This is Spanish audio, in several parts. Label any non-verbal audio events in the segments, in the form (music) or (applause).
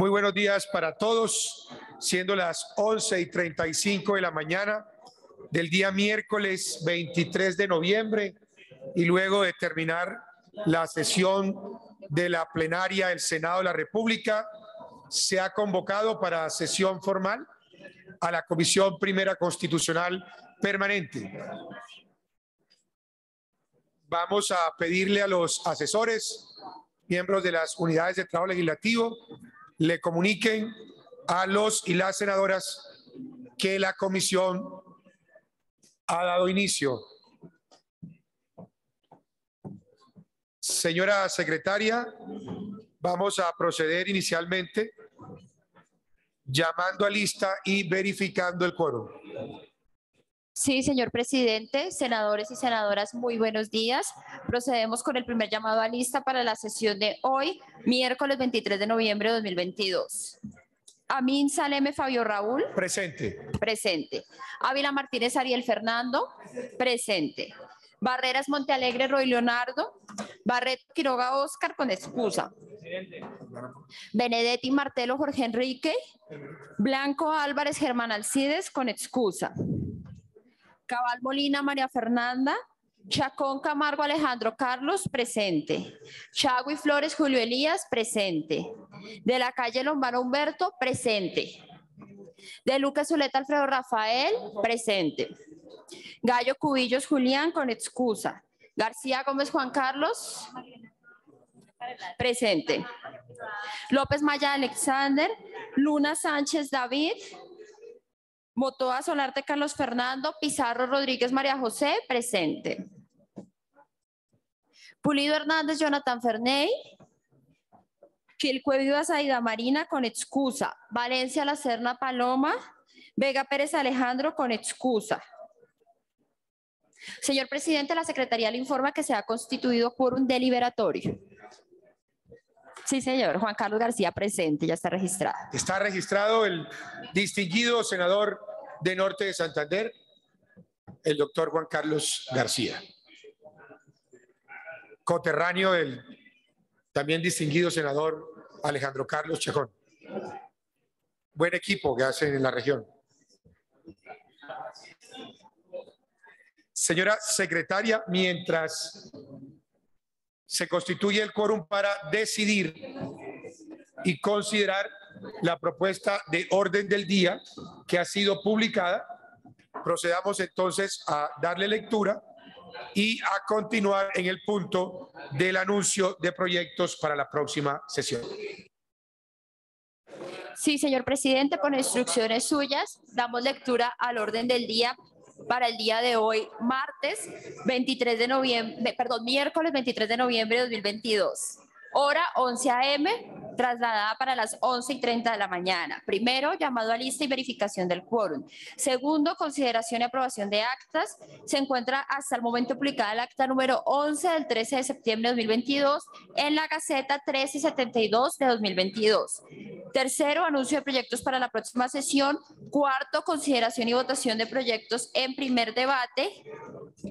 Muy buenos días para todos, siendo las 11 y 35 de la mañana del día miércoles 23 de noviembre y luego de terminar la sesión de la plenaria del Senado de la República, se ha convocado para sesión formal a la Comisión Primera Constitucional Permanente. Vamos a pedirle a los asesores, miembros de las unidades de trabajo legislativo, le comuniquen a los y las senadoras que la comisión ha dado inicio. Señora secretaria, vamos a proceder inicialmente llamando a lista y verificando el quórum. Sí, señor presidente, senadores y senadoras, muy buenos días. Procedemos con el primer llamado a lista para la sesión de hoy, miércoles 23 de noviembre de 2022. Amin Saleme Fabio Raúl. Presente. Presente. Ávila Martínez Ariel Fernando. Presente. Barreras Montealegre Roy Leonardo. Barreto Quiroga Oscar con excusa. Benedetti Martelo Jorge Enrique. Blanco Álvarez Germán Alcides con excusa. Cabal Molina María Fernanda. Chacón Camargo Alejandro Carlos, presente. Chagui Flores Julio Elías, presente. De la calle Lombano Humberto, presente. De Lucas Zuleta Alfredo Rafael, presente. Gallo Cubillos Julián, con excusa. García Gómez Juan Carlos, presente. López Maya Alexander, Luna Sánchez David, Motoa Solarte Carlos Fernando, Pizarro Rodríguez María José, presente. Pulido Hernández Jonathan Ferney. Quilcue Saida Marina con excusa. Valencia La Serna Paloma. Vega Pérez Alejandro con excusa. Señor presidente, la Secretaría le informa que se ha constituido por un deliberatorio. Sí, señor. Juan Carlos García presente, ya está registrado. Está registrado el distinguido senador de Norte de Santander, el doctor Juan Carlos García, coterráneo del también distinguido senador Alejandro Carlos Chacón. Buen equipo que hacen en la región. Señora secretaria, mientras se constituye el quórum para decidir y considerar la propuesta de orden del día que ha sido publicada. Procedamos entonces a darle lectura y a continuar en el punto del anuncio de proyectos para la próxima sesión. Sí, señor presidente, con instrucciones suyas, damos lectura al orden del día para el día de hoy, martes 23 de noviembre, miércoles 23 de noviembre de 2022. Hora 11 a.m., trasladada para las 11 y 30 de la mañana. Primero, llamado a lista y verificación del quórum. Segundo, consideración y aprobación de actas. Se encuentra hasta el momento publicada el acta número 11 del 13 de septiembre de 2022 en la Gaceta 1372 de 2022. Tercero, anuncio de proyectos para la próxima sesión. Cuarto, consideración y votación de proyectos en primer debate.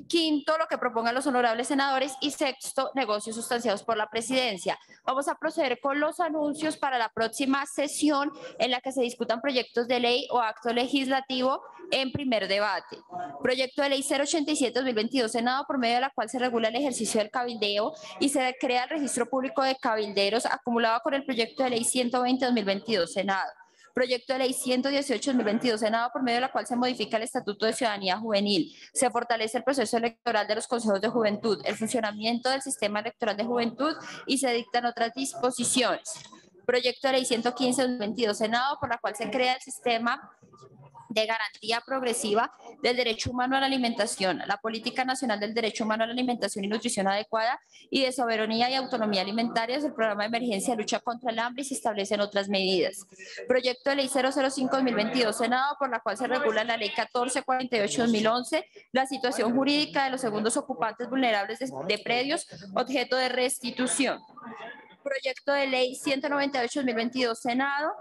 Quinto, lo que propongan los honorables senadores. Y sexto, negocios sustanciados por la presidencia. Vamos a proceder con los anuncios para la próxima sesión en la que se discutan proyectos de ley o acto legislativo en primer debate. Proyecto de ley 087-2022, Senado, por medio de la cual se regula el ejercicio del cabildeo y se crea el registro público de cabilderos acumulado con el proyecto de ley 120-2022, Senado proyecto de ley 118-2022, Senado, por medio de la cual se modifica el Estatuto de Ciudadanía Juvenil. Se fortalece el proceso electoral de los consejos de juventud, el funcionamiento del sistema electoral de juventud y se dictan otras disposiciones. Proyecto de ley 115-2022, Senado, por la cual se crea el sistema de garantía progresiva del derecho humano a la alimentación, la política nacional del derecho humano a la alimentación y nutrición adecuada y de soberanía y autonomía alimentaria el programa de emergencia lucha contra el hambre y se establecen otras medidas. Proyecto de ley 005-2022 Senado por la cual se regula la ley 1448-2011 la situación jurídica de los segundos ocupantes vulnerables de, de predios objeto de restitución. Proyecto de ley 198-2022 Senado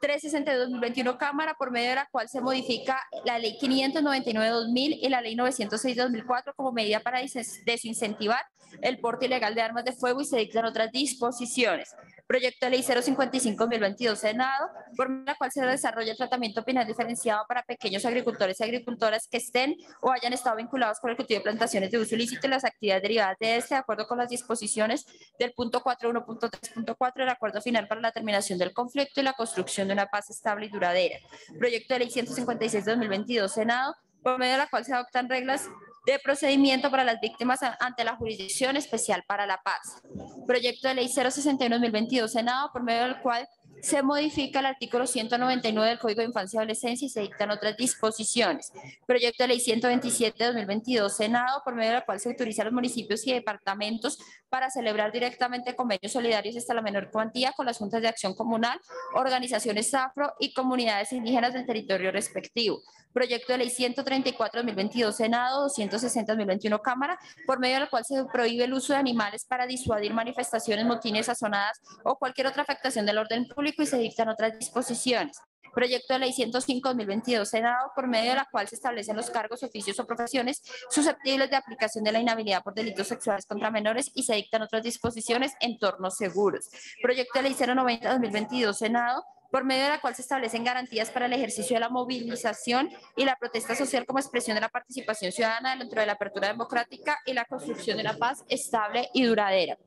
362-2021 Cámara, por medio de la cual se modifica la Ley 599-2000 y la Ley 906-2004 como medida para desincentivar el porte ilegal de armas de fuego y se dictan otras disposiciones. Proyecto de ley 055-2022 Senado, por la cual se desarrolla el tratamiento penal diferenciado para pequeños agricultores y agricultoras que estén o hayan estado vinculados con el cultivo de plantaciones de uso ilícito y las actividades derivadas de este, de acuerdo con las disposiciones del punto 4.1.3.4 del acuerdo final para la terminación del conflicto y la construcción de una paz estable y duradera. Proyecto de ley 156-2022 Senado, por medio de la cual se adoptan reglas de procedimiento para las víctimas ante la Jurisdicción Especial para la Paz. Proyecto de ley 061-2022 Senado, por medio del cual se modifica el artículo 199 del Código de Infancia y Adolescencia y se dictan otras disposiciones. Proyecto de ley 127-2022 Senado, por medio del cual se autoriza a los municipios y departamentos para celebrar directamente convenios solidarios hasta la menor cuantía con las juntas de acción comunal, organizaciones afro y comunidades indígenas del territorio respectivo proyecto de ley 134-2022 Senado, 260-2021 Cámara, por medio del cual se prohíbe el uso de animales para disuadir manifestaciones, motines, sazonadas o cualquier otra afectación del orden público y se dictan otras disposiciones. Proyecto de ley 105-2022 Senado, por medio de la cual se establecen los cargos, oficios o profesiones susceptibles de aplicación de la inhabilidad por delitos sexuales contra menores y se dictan otras disposiciones en tornos seguros. Proyecto de ley 090-2022 Senado, por medio de la cual se establecen garantías para el ejercicio de la movilización y la protesta social como expresión de la participación ciudadana dentro de la apertura democrática y la construcción de la paz estable y duradera.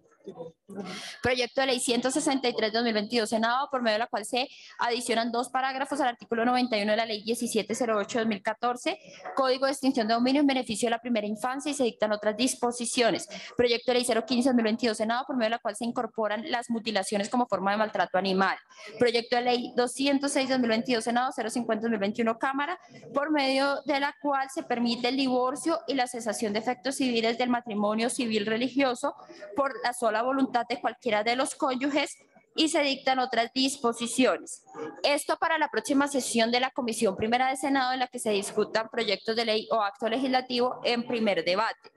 Proyecto de ley 163-2022 Senado, por medio de la cual se adicionan dos parágrafos al artículo 91 de la ley 1708-2014, Código de extinción de dominio en beneficio de la primera infancia y se dictan otras disposiciones. Proyecto de ley 015-2022 Senado, por medio de la cual se incorporan las mutilaciones como forma de maltrato animal. Proyecto de ley 206-2022 Senado, 050-2021 Cámara, por medio de la cual se permite el divorcio y la cesación de efectos civiles del matrimonio civil religioso por la sola voluntad de cualquiera de los cónyuges y se dictan otras disposiciones. Esto para la próxima sesión de la Comisión Primera de Senado en la que se discutan proyectos de ley o acto legislativo en primer debate.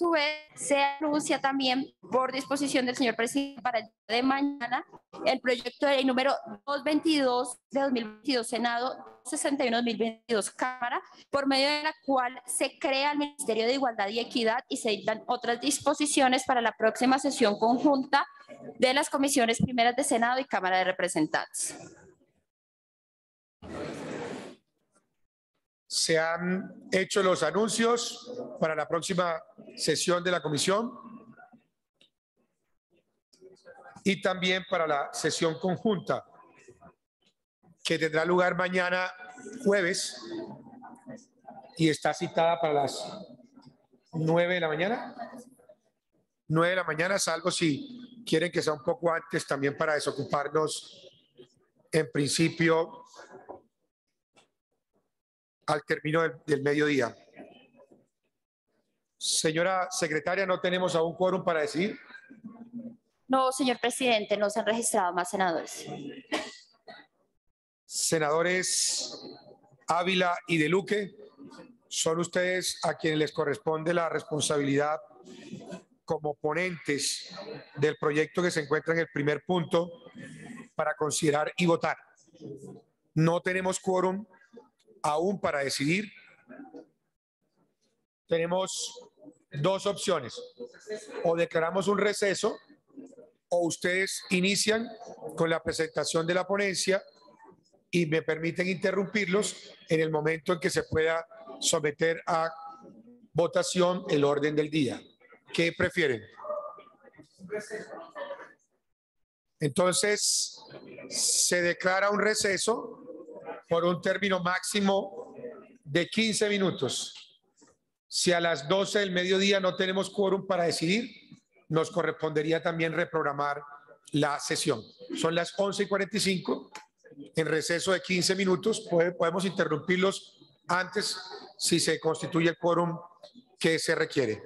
Su vez, se anuncia también por disposición del señor presidente para el día de mañana el proyecto de ley número 222 de 2022 Senado 61-2022 Cámara, por medio de la cual se crea el Ministerio de Igualdad y Equidad y se dictan otras disposiciones para la próxima sesión conjunta de las comisiones primeras de Senado y Cámara de Representantes. Se han hecho los anuncios para la próxima sesión de la comisión y también para la sesión conjunta que tendrá lugar mañana jueves y está citada para las nueve de la mañana. Nueve de la mañana, salvo si quieren que sea un poco antes también para desocuparnos en principio al término del, del mediodía. Señora secretaria, ¿no tenemos aún quórum para decir? No, señor presidente, no se han registrado más senadores. Senadores Ávila y De Luque, son ustedes a quienes les corresponde la responsabilidad como ponentes del proyecto que se encuentra en el primer punto para considerar y votar. No tenemos quórum aún para decidir. Tenemos dos opciones. O declaramos un receso o ustedes inician con la presentación de la ponencia y me permiten interrumpirlos en el momento en que se pueda someter a votación el orden del día. ¿Qué prefieren? Entonces, se declara un receso por un término máximo de 15 minutos. Si a las 12 del mediodía no tenemos quórum para decidir, nos correspondería también reprogramar la sesión. Son las 11 y 45. En receso de 15 minutos podemos interrumpirlos antes si se constituye el quórum que se requiere.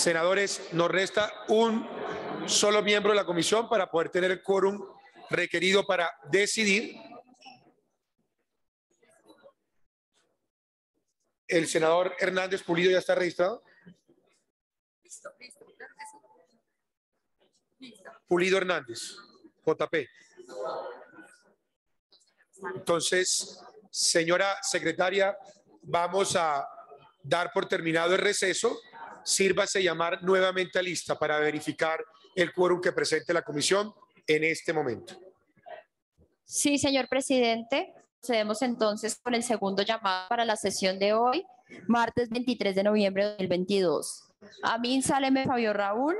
Senadores, nos resta un solo miembro de la comisión para poder tener el quórum requerido para decidir. El senador Hernández Pulido ya está registrado. Pulido Hernández, JP. Entonces, señora secretaria, vamos a dar por terminado el receso. Sírvase llamar nuevamente a lista para verificar el quórum que presente la comisión en este momento. Sí, señor presidente. Procedemos entonces con el segundo llamado para la sesión de hoy, martes 23 de noviembre de 2022. Amin Saleme Fabio Raúl,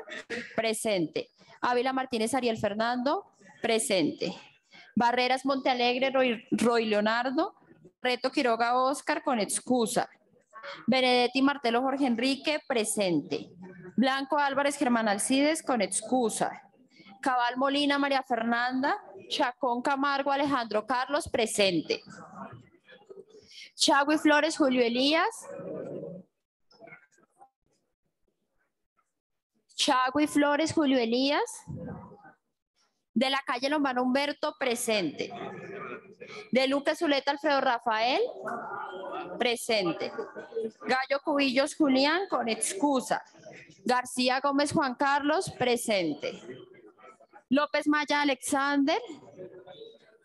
presente. Ávila Martínez Ariel Fernando, presente. Barreras Montealegre Roy, Roy Leonardo, Reto Quiroga Oscar con excusa. Benedetti Martelo Jorge Enrique, presente. Blanco Álvarez Germán Alcides con excusa. Cabal Molina María Fernanda, Chacón Camargo Alejandro Carlos, presente. Chagui Flores Julio Elías. Chagui Flores Julio Elías. De la calle Lombano Humberto, presente. De Lucas Zuleta Alfredo Rafael, presente. Gallo Cubillos Julián, con excusa. García Gómez Juan Carlos, presente. López Maya Alexander.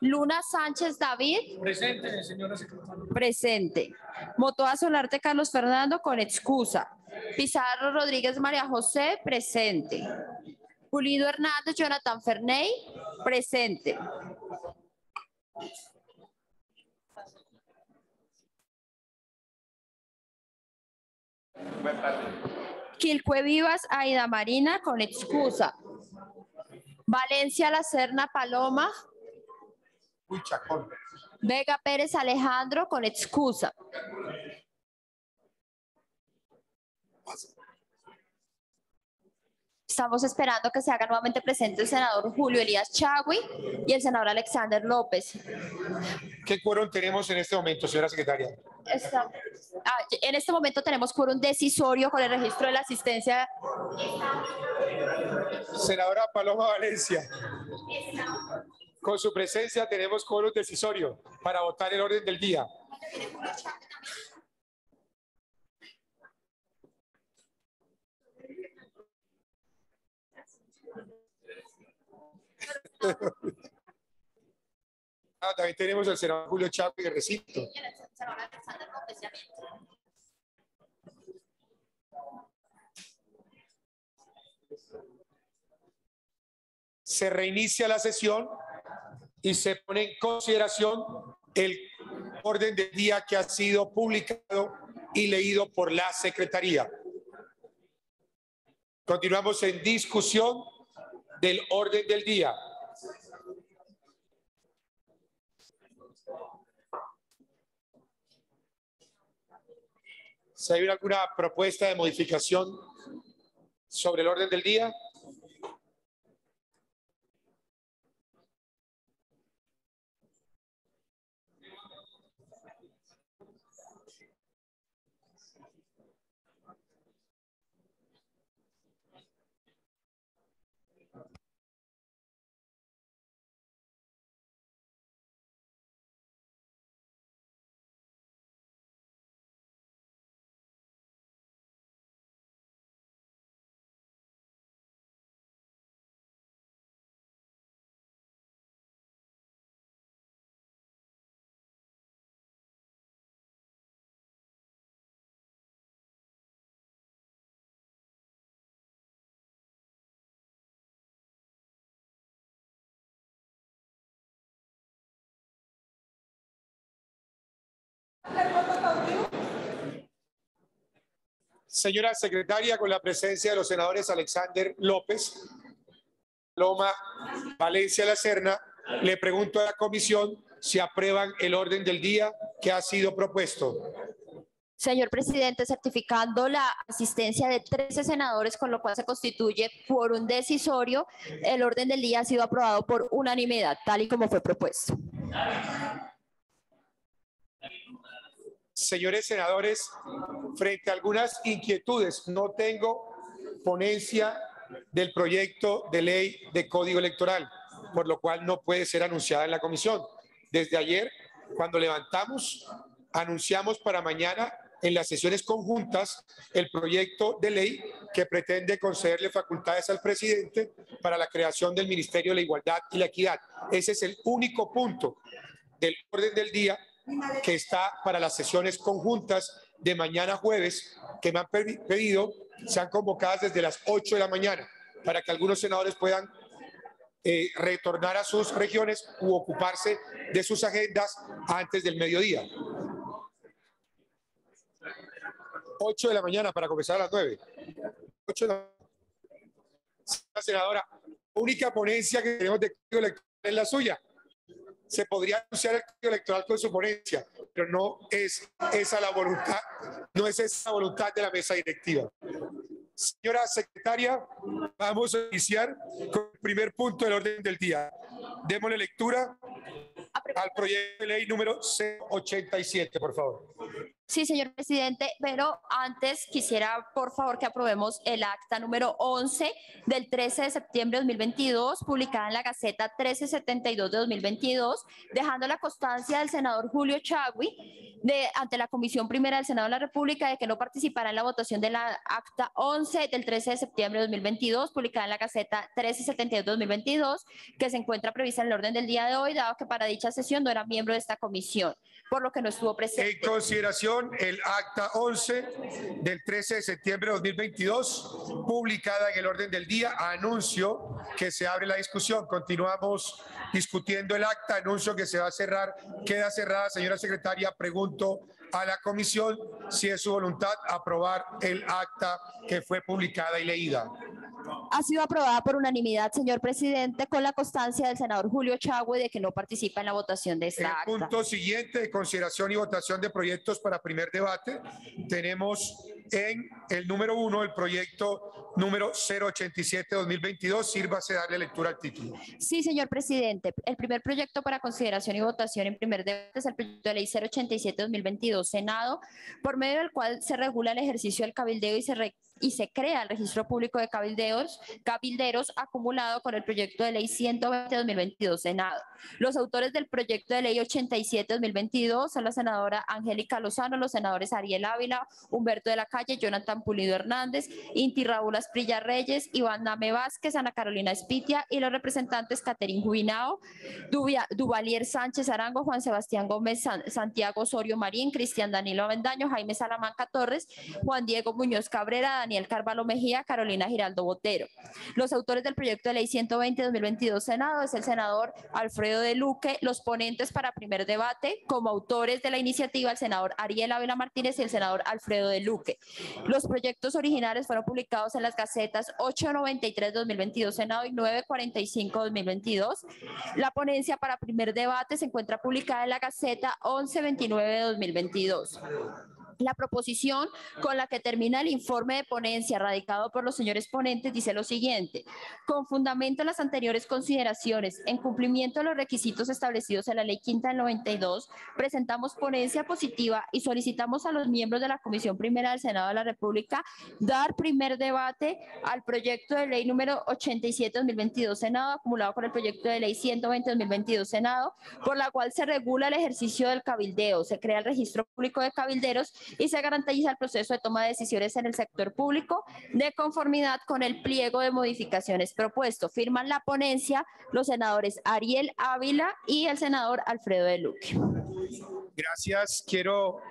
Luna Sánchez David. Presente, señora secretaria. Presente. Motoa Solarte Carlos Fernando con excusa. Pizarro Rodríguez María José, presente. Pulido Hernández Jonathan Ferney, presente. Quilcue Vivas Aida Marina con excusa. Valencia La Serna Paloma. Vega Pérez Alejandro con excusa. Estamos esperando que se haga nuevamente presente el senador Julio Elías Chagui y el senador Alexander López. ¿Qué quórum tenemos en este momento, señora secretaria? Está- ah, en este momento tenemos quórum decisorio con el registro de la asistencia. Senadora Paloma Valencia. Con su presencia tenemos quórum decisorio para votar el orden del día. Ah, también tenemos al senador Julio Chávez de recinto. Se reinicia la sesión y se pone en consideración el orden del día que ha sido publicado y leído por la Secretaría. Continuamos en discusión del orden del día. ¿Se hay alguna propuesta de modificación sobre el orden del día? Señora secretaria, con la presencia de los senadores Alexander López, Loma, Valencia La Serna, le pregunto a la comisión si aprueban el orden del día que ha sido propuesto. Señor presidente, certificando la asistencia de 13 senadores, con lo cual se constituye por un decisorio, el orden del día ha sido aprobado por unanimidad, tal y como fue propuesto. Señores senadores, frente a algunas inquietudes, no tengo ponencia del proyecto de ley de código electoral, por lo cual no puede ser anunciada en la comisión. Desde ayer, cuando levantamos, anunciamos para mañana en las sesiones conjuntas el proyecto de ley que pretende concederle facultades al presidente para la creación del Ministerio de la Igualdad y la Equidad. Ese es el único punto del orden del día que está para las sesiones conjuntas de mañana jueves que me han pedido sean convocadas desde las 8 de la mañana para que algunos senadores puedan eh, retornar a sus regiones u ocuparse de sus agendas antes del mediodía. 8 de la mañana para comenzar a las 9. 8 de la senadora, única ponencia que tenemos de electoral es la suya. Se podría anunciar el código electoral con su ponencia, pero no es esa la voluntad, no es esa voluntad de la mesa directiva. Señora secretaria, vamos a iniciar con el primer punto del orden del día. Démosle lectura al proyecto de ley número 87, por favor. Sí, señor presidente, pero antes quisiera, por favor, que aprobemos el acta número 11 del 13 de septiembre de 2022, publicada en la Gaceta 1372 de 2022, dejando la constancia del senador Julio Chagui de, ante la Comisión Primera del Senado de la República de que no participará en la votación de la acta 11 del 13 de septiembre de 2022, publicada en la Gaceta 1372 de 2022, que se encuentra prevista en el orden del día de hoy, dado que para dicha sesión no era miembro de esta comisión, por lo que no estuvo presente. En consideración el acta 11 del 13 de septiembre de 2022, publicada en el orden del día. Anuncio que se abre la discusión. Continuamos discutiendo el acta. Anuncio que se va a cerrar. Queda cerrada, señora secretaria. Pregunto a la comisión si es su voluntad aprobar el acta que fue publicada y leída. Ha sido aprobada por unanimidad, señor presidente, con la constancia del senador Julio Chagüe de que no participa en la votación de esta el acta. punto siguiente de consideración y votación de proyectos para primer debate. Tenemos en el número uno el proyecto número 087-2022. Sírvase darle lectura al título. Sí, señor presidente. El primer proyecto para consideración y votación en primer debate es el proyecto de ley 087-2022, Senado, por medio del cual se regula el ejercicio del cabildeo y se, y se crea el registro público de cabilderos acumulado con el proyecto de ley 120-2022, Senado. Los autores del proyecto de ley 87-2022 son la senadora Angélica Lozano, los senadores Ariel Ávila, Humberto de la Calle, Jonathan Pulido Hernández, Inti Raúl Asprilla Reyes, Iván Name Vázquez, Ana Carolina Espitia y los representantes Caterín Jubinao, Dubia- Duvalier Sánchez Arango, Juan Sebastián Gómez, San- Santiago Osorio Marín, Cristian Danilo Avendaño, Jaime Salamanca Torres, Juan Diego Muñoz Cabrera, Daniel Carvalho Mejía, Carolina Giraldo Botero. Los autores del proyecto de ley 120-2022 Senado es el senador Alfredo de Luque, los ponentes para primer debate, como autores de la iniciativa, el senador Ariel Ávila Martínez y el senador Alfredo de Luque. Los proyectos originales fueron publicados en las gacetas 893-2022 Senado y 945-2022. La ponencia para primer debate se encuentra publicada en la Gaceta 1129-2022. La proposición con la que termina el informe de ponencia radicado por los señores ponentes dice lo siguiente. Con fundamento en las anteriores consideraciones, en cumplimiento de los requisitos establecidos en la Ley Quinta del 92, presentamos ponencia positiva y solicitamos a los miembros de la Comisión Primera del Senado de la República dar primer debate al proyecto de ley número 87-2022 Senado, acumulado con el proyecto de ley 120-2022 Senado, por la cual se regula el ejercicio del cabildeo, se crea el registro público de cabilderos y se garantiza el proceso de toma de decisiones en el sector público de conformidad con el pliego de modificaciones propuesto. Firman la ponencia los senadores Ariel Ávila y el senador Alfredo de Luque. Gracias. Quiero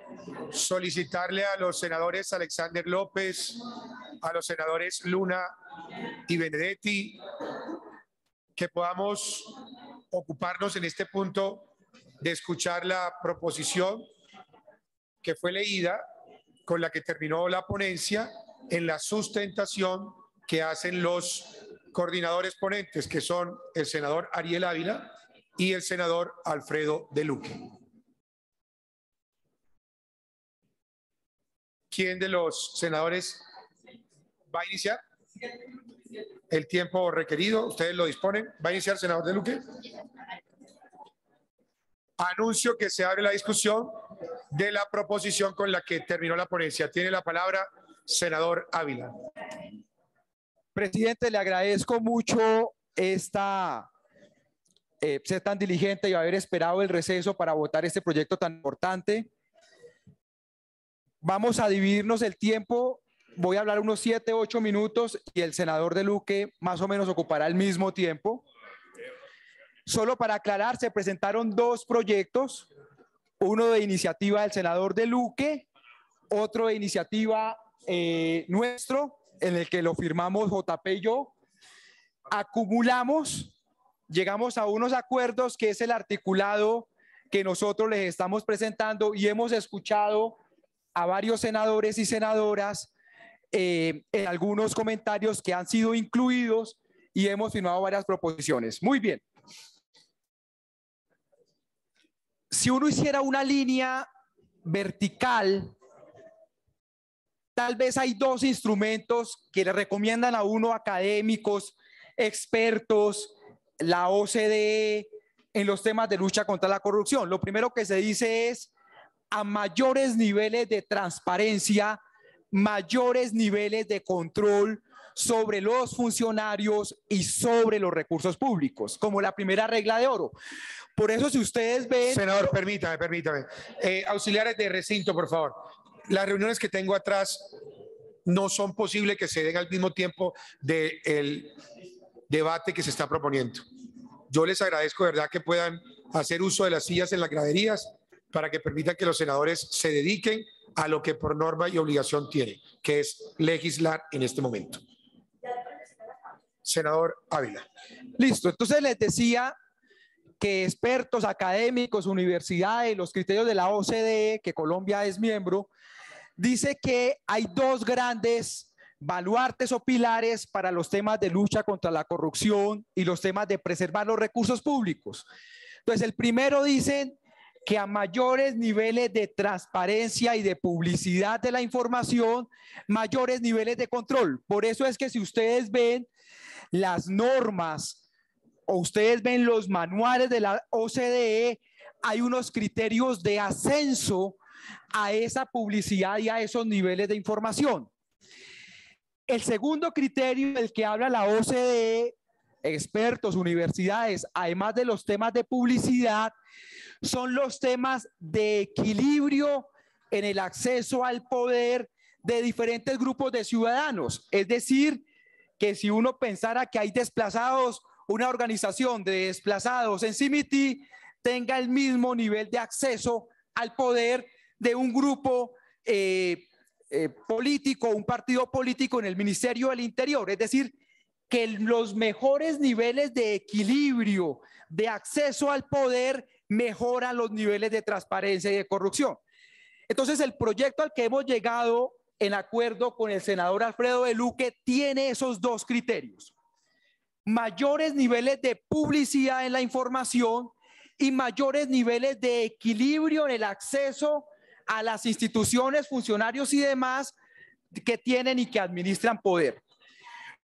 solicitarle a los senadores Alexander López, a los senadores Luna y Benedetti, que podamos ocuparnos en este punto de escuchar la proposición que fue leída, con la que terminó la ponencia, en la sustentación que hacen los coordinadores ponentes, que son el senador Ariel Ávila y el senador Alfredo de Luque. ¿Quién de los senadores va a iniciar? El tiempo requerido, ustedes lo disponen. ¿Va a iniciar, senador de Luque? Anuncio que se abre la discusión de la proposición con la que terminó la ponencia. Tiene la palabra senador Ávila. Presidente, le agradezco mucho esta eh, ser tan diligente y haber esperado el receso para votar este proyecto tan importante. Vamos a dividirnos el tiempo. Voy a hablar unos siete, ocho minutos y el senador de Luque más o menos ocupará el mismo tiempo. Solo para aclarar, se presentaron dos proyectos, uno de iniciativa del senador de Luque, otro de iniciativa eh, nuestro, en el que lo firmamos JP y yo. Acumulamos, llegamos a unos acuerdos que es el articulado que nosotros les estamos presentando y hemos escuchado a varios senadores y senadoras eh, en algunos comentarios que han sido incluidos y hemos firmado varias proposiciones. Muy bien. Si uno hiciera una línea vertical, tal vez hay dos instrumentos que le recomiendan a uno académicos, expertos, la OCDE en los temas de lucha contra la corrupción. Lo primero que se dice es a mayores niveles de transparencia, mayores niveles de control sobre los funcionarios y sobre los recursos públicos, como la primera regla de oro. Por eso, si ustedes ven... Senador, permítame, permítame. Eh, auxiliares de recinto, por favor. Las reuniones que tengo atrás no son posibles que se den al mismo tiempo del debate que se está proponiendo. Yo les agradezco, de verdad, que puedan hacer uso de las sillas en las graderías para que permitan que los senadores se dediquen a lo que por norma y obligación tienen, que es legislar en este momento. Senador Ávila. Listo, entonces les decía que expertos académicos, universidades, los criterios de la OCDE, que Colombia es miembro, dice que hay dos grandes baluartes o pilares para los temas de lucha contra la corrupción y los temas de preservar los recursos públicos. Entonces, el primero dicen que a mayores niveles de transparencia y de publicidad de la información, mayores niveles de control. Por eso es que si ustedes ven las normas o ustedes ven los manuales de la OCDE, hay unos criterios de ascenso a esa publicidad y a esos niveles de información. El segundo criterio del que habla la OCDE, expertos, universidades, además de los temas de publicidad, son los temas de equilibrio en el acceso al poder de diferentes grupos de ciudadanos. Es decir, que si uno pensara que hay desplazados, una organización de desplazados en Cimiti tenga el mismo nivel de acceso al poder de un grupo eh, eh, político, un partido político en el Ministerio del Interior. Es decir, que los mejores niveles de equilibrio, de acceso al poder, mejoran los niveles de transparencia y de corrupción. Entonces, el proyecto al que hemos llegado en acuerdo con el senador Alfredo de Luque tiene esos dos criterios. Mayores niveles de publicidad en la información y mayores niveles de equilibrio en el acceso a las instituciones, funcionarios y demás que tienen y que administran poder.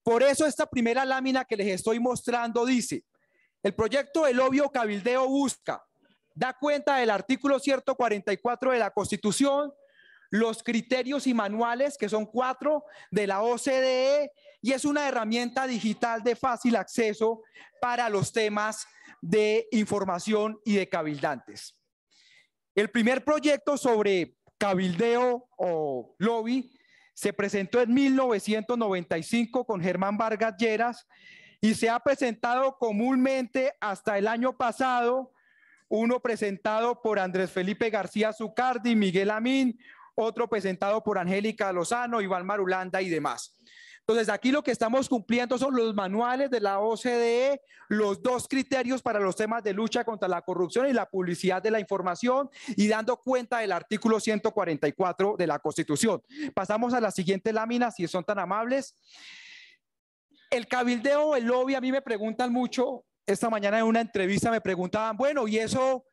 Por eso esta primera lámina que les estoy mostrando dice, el proyecto del obvio cabildeo busca, da cuenta del artículo 144 de la Constitución, los criterios y manuales, que son cuatro, de la OCDE, y es una herramienta digital de fácil acceso para los temas de información y de cabildantes. El primer proyecto sobre cabildeo o lobby se presentó en 1995 con Germán Vargas Lleras y se ha presentado comúnmente hasta el año pasado, uno presentado por Andrés Felipe García Zucardi, Miguel Amín, otro presentado por Angélica Lozano, Iván Marulanda y demás. Entonces, aquí lo que estamos cumpliendo son los manuales de la OCDE, los dos criterios para los temas de lucha contra la corrupción y la publicidad de la información y dando cuenta del artículo 144 de la Constitución. Pasamos a la siguiente lámina, si son tan amables. El cabildeo, el lobby, a mí me preguntan mucho, esta mañana en una entrevista me preguntaban, bueno, ¿y eso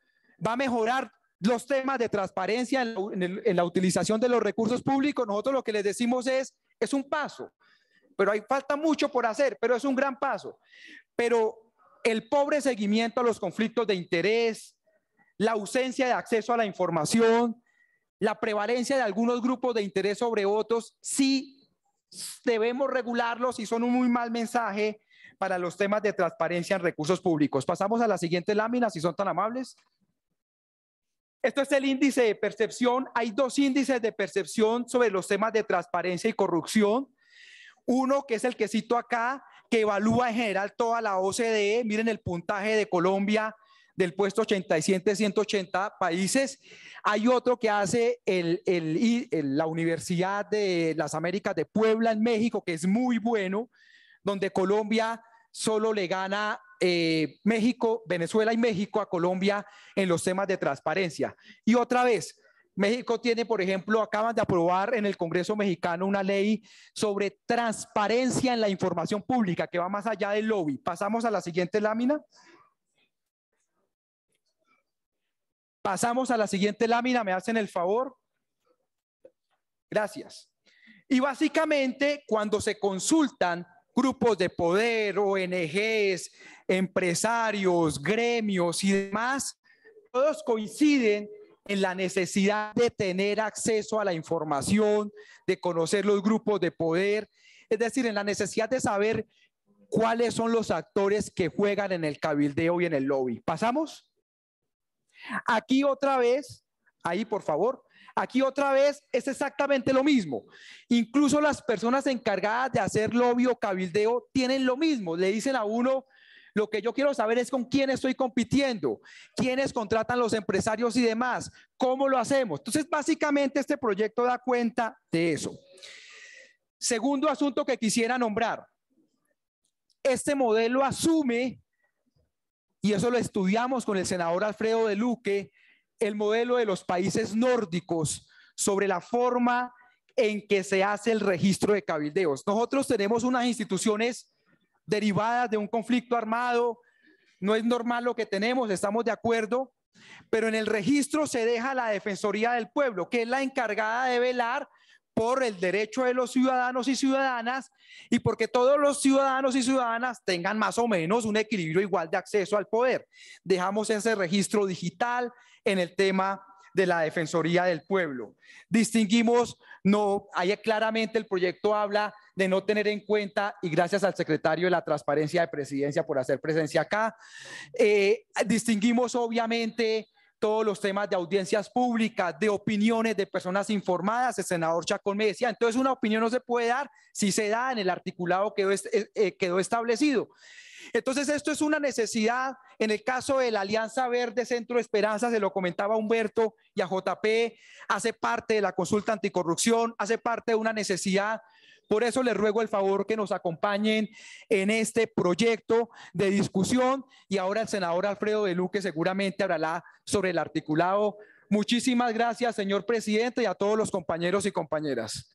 va a mejorar los temas de transparencia en la, utilización de los recursos públicos? Nosotros lo que les decimos es, es un paso pero hay falta mucho por hacer, pero es un gran paso. Pero el pobre seguimiento a los conflictos de interés, la ausencia de acceso a la información, la prevalencia de algunos grupos de interés sobre otros, sí debemos regularlos y son un muy mal mensaje para los temas de transparencia en recursos públicos. Pasamos a la siguiente lámina, si son tan amables. Esto es el índice de percepción. Hay dos índices de percepción sobre los temas de transparencia y corrupción. Uno que es el que cito acá, que evalúa en general toda la OCDE. Miren el puntaje de Colombia del puesto 87 de 180 países. Hay otro que hace el, la Universidad de las Américas de Puebla en México, que es muy bueno, donde Colombia solo le gana eh, México, Venezuela y México a Colombia en los temas de transparencia. Y otra vez, México tiene, por ejemplo, acaban de aprobar en el Congreso mexicano una ley sobre transparencia en la información pública que va más allá del lobby. Pasamos a la siguiente lámina. Pasamos a la siguiente lámina, me hacen el favor. Gracias. Y básicamente, cuando se consultan grupos de poder, ONGs, empresarios, gremios y demás, todos coinciden en la necesidad de tener acceso a la información, de conocer los grupos de poder, es decir, en la necesidad de saber cuáles son los actores que juegan en el cabildeo y en el lobby. ¿Pasamos? Aquí otra vez, ahí por favor, aquí otra vez es exactamente lo mismo. Incluso las personas encargadas de hacer lobby o cabildeo tienen lo mismo. Le dicen a uno, lo que yo quiero saber es con quién estoy compitiendo, quiénes contratan los empresarios y demás, cómo lo hacemos. Entonces, básicamente este proyecto da cuenta de eso. Segundo asunto que quisiera nombrar. Este modelo asume y eso lo estudiamos con el senador Alfredo de Luque, el modelo de los países nórdicos sobre la forma en que se hace el registro de cabildeos. Nosotros tenemos unas instituciones derivadas de un conflicto armado, no es normal lo que tenemos, estamos de acuerdo, pero en el registro se deja la Defensoría del Pueblo, que es la encargada de velar por el derecho de los ciudadanos y ciudadanas y porque todos los ciudadanos y ciudadanas tengan más o menos un equilibrio igual de acceso al poder. Dejamos ese registro digital en el tema de la Defensoría del Pueblo. Distinguimos, no, ahí claramente el proyecto habla de no tener en cuenta, y gracias al secretario de la Transparencia de Presidencia por hacer presencia acá, eh, distinguimos obviamente todos los temas de audiencias públicas, de opiniones de personas informadas. El senador Chacón me decía, entonces una opinión no se puede dar si se da en el articulado que eh, eh, quedó establecido. Entonces, esto es una necesidad. En el caso de la Alianza Verde Centro Esperanza, se lo comentaba Humberto y a JP, hace parte de la consulta anticorrupción, hace parte de una necesidad por eso les ruego el favor que nos acompañen en este proyecto de discusión y ahora el senador Alfredo de Luque seguramente hablará sobre el articulado. Muchísimas gracias, señor presidente, y a todos los compañeros y compañeras.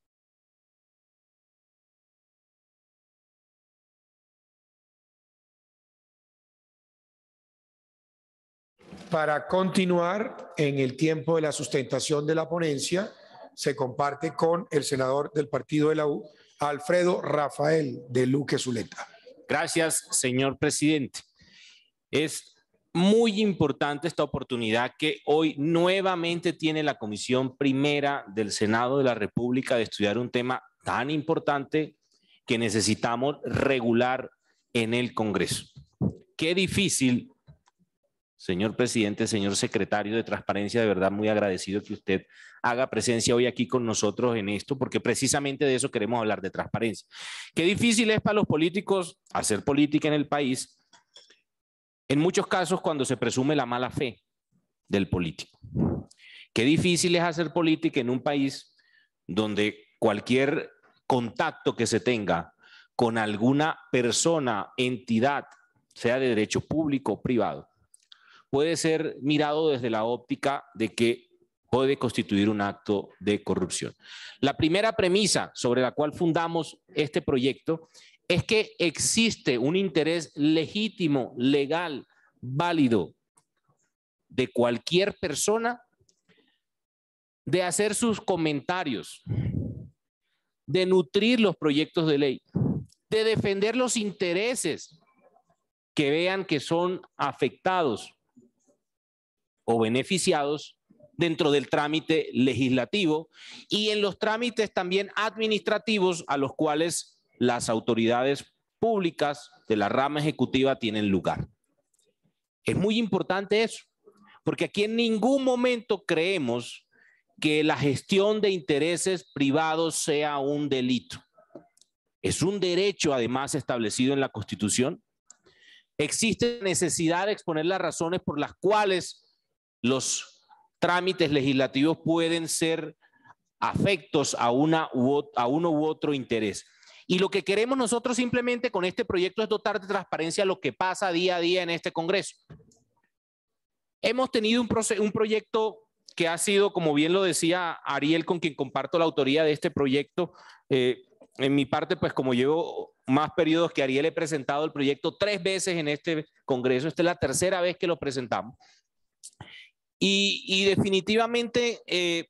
Para continuar en el tiempo de la sustentación de la ponencia, se comparte con el senador del partido de la U, Alfredo Rafael de Luque Zuleta. Gracias, señor presidente. Es muy importante esta oportunidad que hoy nuevamente tiene la Comisión Primera del Senado de la República de estudiar un tema tan importante que necesitamos regular en el Congreso. Qué difícil Señor presidente, señor secretario de Transparencia, de verdad muy agradecido que usted haga presencia hoy aquí con nosotros en esto, porque precisamente de eso queremos hablar, de transparencia. Qué difícil es para los políticos hacer política en el país, en muchos casos cuando se presume la mala fe del político. Qué difícil es hacer política en un país donde cualquier contacto que se tenga con alguna persona, entidad, sea de derecho público o privado, puede ser mirado desde la óptica de que puede constituir un acto de corrupción. La primera premisa sobre la cual fundamos este proyecto es que existe un interés legítimo, legal, válido de cualquier persona de hacer sus comentarios, de nutrir los proyectos de ley, de defender los intereses que vean que son afectados o beneficiados dentro del trámite legislativo y en los trámites también administrativos a los cuales las autoridades públicas de la rama ejecutiva tienen lugar. Es muy importante eso, porque aquí en ningún momento creemos que la gestión de intereses privados sea un delito. Es un derecho además establecido en la Constitución. Existe necesidad de exponer las razones por las cuales los trámites legislativos pueden ser afectos a, una a uno u otro interés. Y lo que queremos nosotros simplemente con este proyecto es dotar de transparencia lo que pasa día a día en este Congreso. Hemos tenido un, un proyecto que ha sido, como bien lo decía Ariel, con quien comparto la autoría de este proyecto. Eh, en mi parte, pues como llevo más periodos que Ariel, he presentado el proyecto tres veces en este Congreso. Esta es la tercera vez que lo presentamos. Y, definitivamente, eh,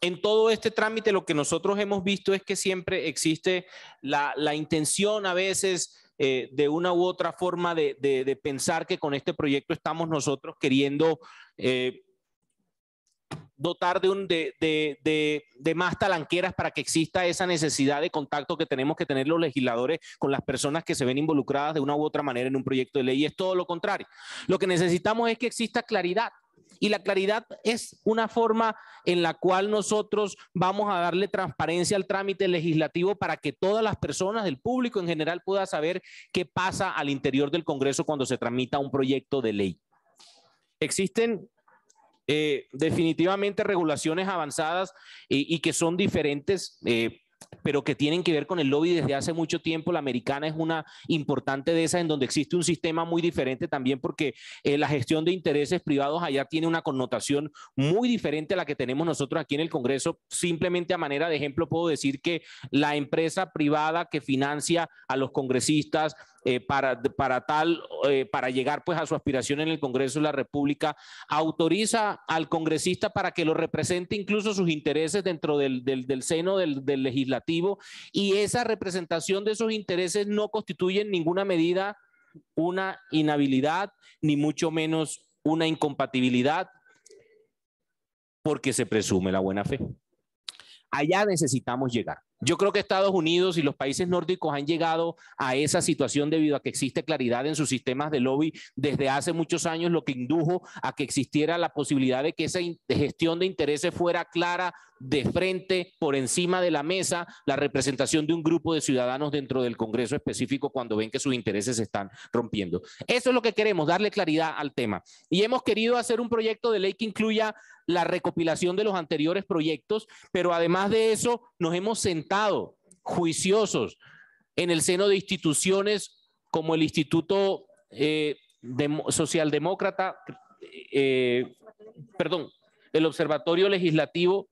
en todo este trámite, lo que nosotros hemos visto es que siempre existe la, intención a veces eh, de una u otra forma de, pensar que con este proyecto estamos nosotros queriendo dotar de, un, de, de, de, más talanqueras para que exista esa necesidad de contacto que tenemos que tener los legisladores con las personas que se ven involucradas de una u otra manera en un proyecto de ley. Y es todo lo contrario. Lo que necesitamos es que exista claridad. Y la claridad es una forma en la cual nosotros vamos a darle transparencia al trámite legislativo para que todas las personas, del público en general, pueda saber qué pasa al interior del Congreso cuando se tramita un proyecto de ley. Existen eh, definitivamente regulaciones avanzadas y, que son diferentes. Eh, pero que tienen que ver con el lobby desde hace mucho tiempo. La americana es una importante de esas en donde existe un sistema muy diferente también porque eh, la gestión de intereses privados allá tiene una connotación muy diferente a la que tenemos nosotros aquí en el Congreso. Simplemente a manera de ejemplo puedo decir que la empresa privada que financia a los congresistas eh, para, para tal, eh, para llegar pues a su aspiración en el Congreso de la República, autoriza al congresista para que lo represente incluso sus intereses dentro del, del, seno del, del, legislativo y esa representación de esos intereses no constituye en ninguna medida una inhabilidad, ni mucho menos una incompatibilidad, porque se presume la buena fe. Allá necesitamos llegar. Yo creo que Estados Unidos y los países nórdicos han llegado a esa situación debido a que existe claridad en sus sistemas de lobby desde hace muchos años, lo que indujo a que existiera la posibilidad de que esa gestión de intereses fuera clara de frente, por encima de la mesa, la representación de un grupo de ciudadanos dentro del Congreso específico cuando ven que sus intereses se están rompiendo. Eso es lo que queremos, darle claridad al tema. Y hemos querido hacer un proyecto de ley que incluya la recopilación de los anteriores proyectos, pero además de eso nos hemos sentado juiciosos en el seno de instituciones como el Instituto eh, Socialdemócrata, eh, perdón, el Observatorio Legislativo.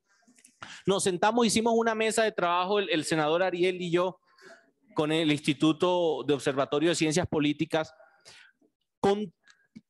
Nos sentamos, hicimos una mesa de trabajo, el senador Ariel y yo, con el Instituto de Observatorio de Ciencias Políticas, con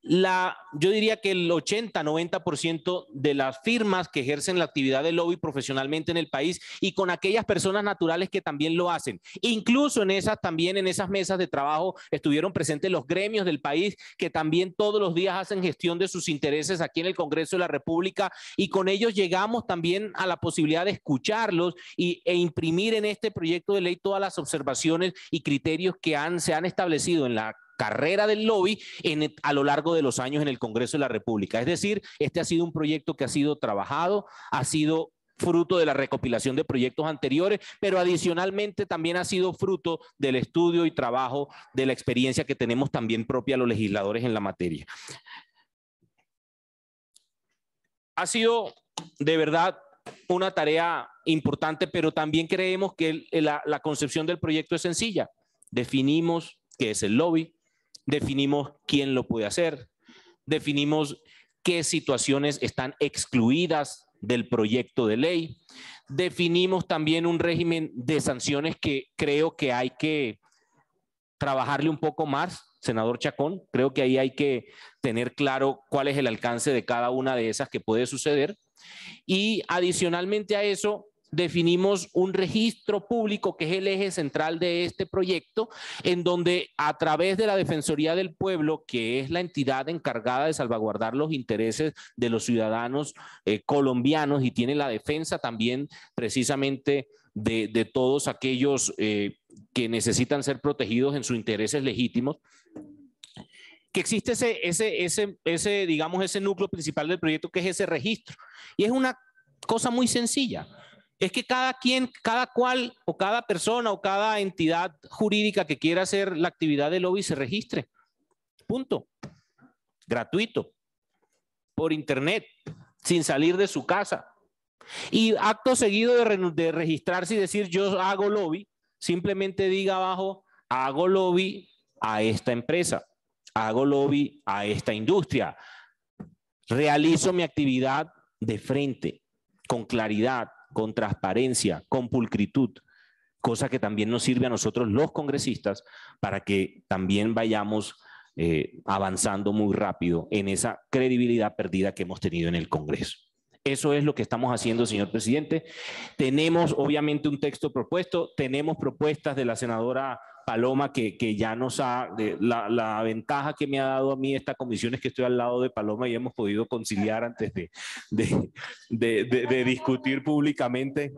la, yo diría que el 80-90% de las firmas que ejercen la actividad de lobby profesionalmente en el país y con aquellas personas naturales que también lo hacen. Incluso en esas, también en esas mesas de trabajo estuvieron presentes los gremios del país que también todos los días hacen gestión de sus intereses aquí en el Congreso de la República y con ellos llegamos también a la posibilidad de escucharlos y, e imprimir en este proyecto de ley todas las observaciones y criterios que se han establecido en la carrera del lobby en, a lo largo de los años en el Congreso de la República. Es decir, este ha sido un proyecto que ha sido trabajado, ha sido fruto de la recopilación de proyectos anteriores, pero adicionalmente también ha sido fruto del estudio y trabajo de la experiencia que tenemos también propia los legisladores en la materia. Ha sido de verdad una tarea importante, pero también creemos que la, la concepción del proyecto es sencilla. Definimos qué es el lobby, definimos quién lo puede hacer, definimos qué situaciones están excluidas del proyecto de ley, definimos también un régimen de sanciones que creo que hay que trabajarle un poco más, senador Chacón, creo que ahí hay que tener claro cuál es el alcance de cada una de esas que puede suceder. Y adicionalmente a eso, definimos un registro público que es el eje central de este proyecto, en donde a través de la Defensoría del Pueblo, que es la entidad encargada de salvaguardar los intereses de los ciudadanos eh, colombianos y tiene la defensa también precisamente de, todos aquellos eh, que necesitan ser protegidos en sus intereses legítimos, que existe ese, ese, ese, ese, digamos, ese núcleo principal del proyecto que es ese registro. Y es una cosa muy sencilla es que cada quien, cada cual o cada persona o cada entidad jurídica que quiera hacer la actividad de lobby se registre. Punto. Gratuito. Por internet, sin salir de su casa. Y acto seguido de, de registrarse y decir yo hago lobby, simplemente diga abajo, hago lobby a esta empresa, hago lobby a esta industria, realizo mi actividad de frente, con claridad, con transparencia, con pulcritud, cosa que también nos sirve a nosotros los congresistas para que también vayamos eh, avanzando muy rápido en esa credibilidad perdida que hemos tenido en el Congreso. Eso es lo que estamos haciendo, señor presidente. Tenemos obviamente un texto propuesto, tenemos propuestas de la senadora Paloma, que, que ya nos ha, la, la, ventaja que me ha dado a mí esta comisión es que estoy al lado de Paloma y hemos podido conciliar antes de, de, de, de discutir públicamente,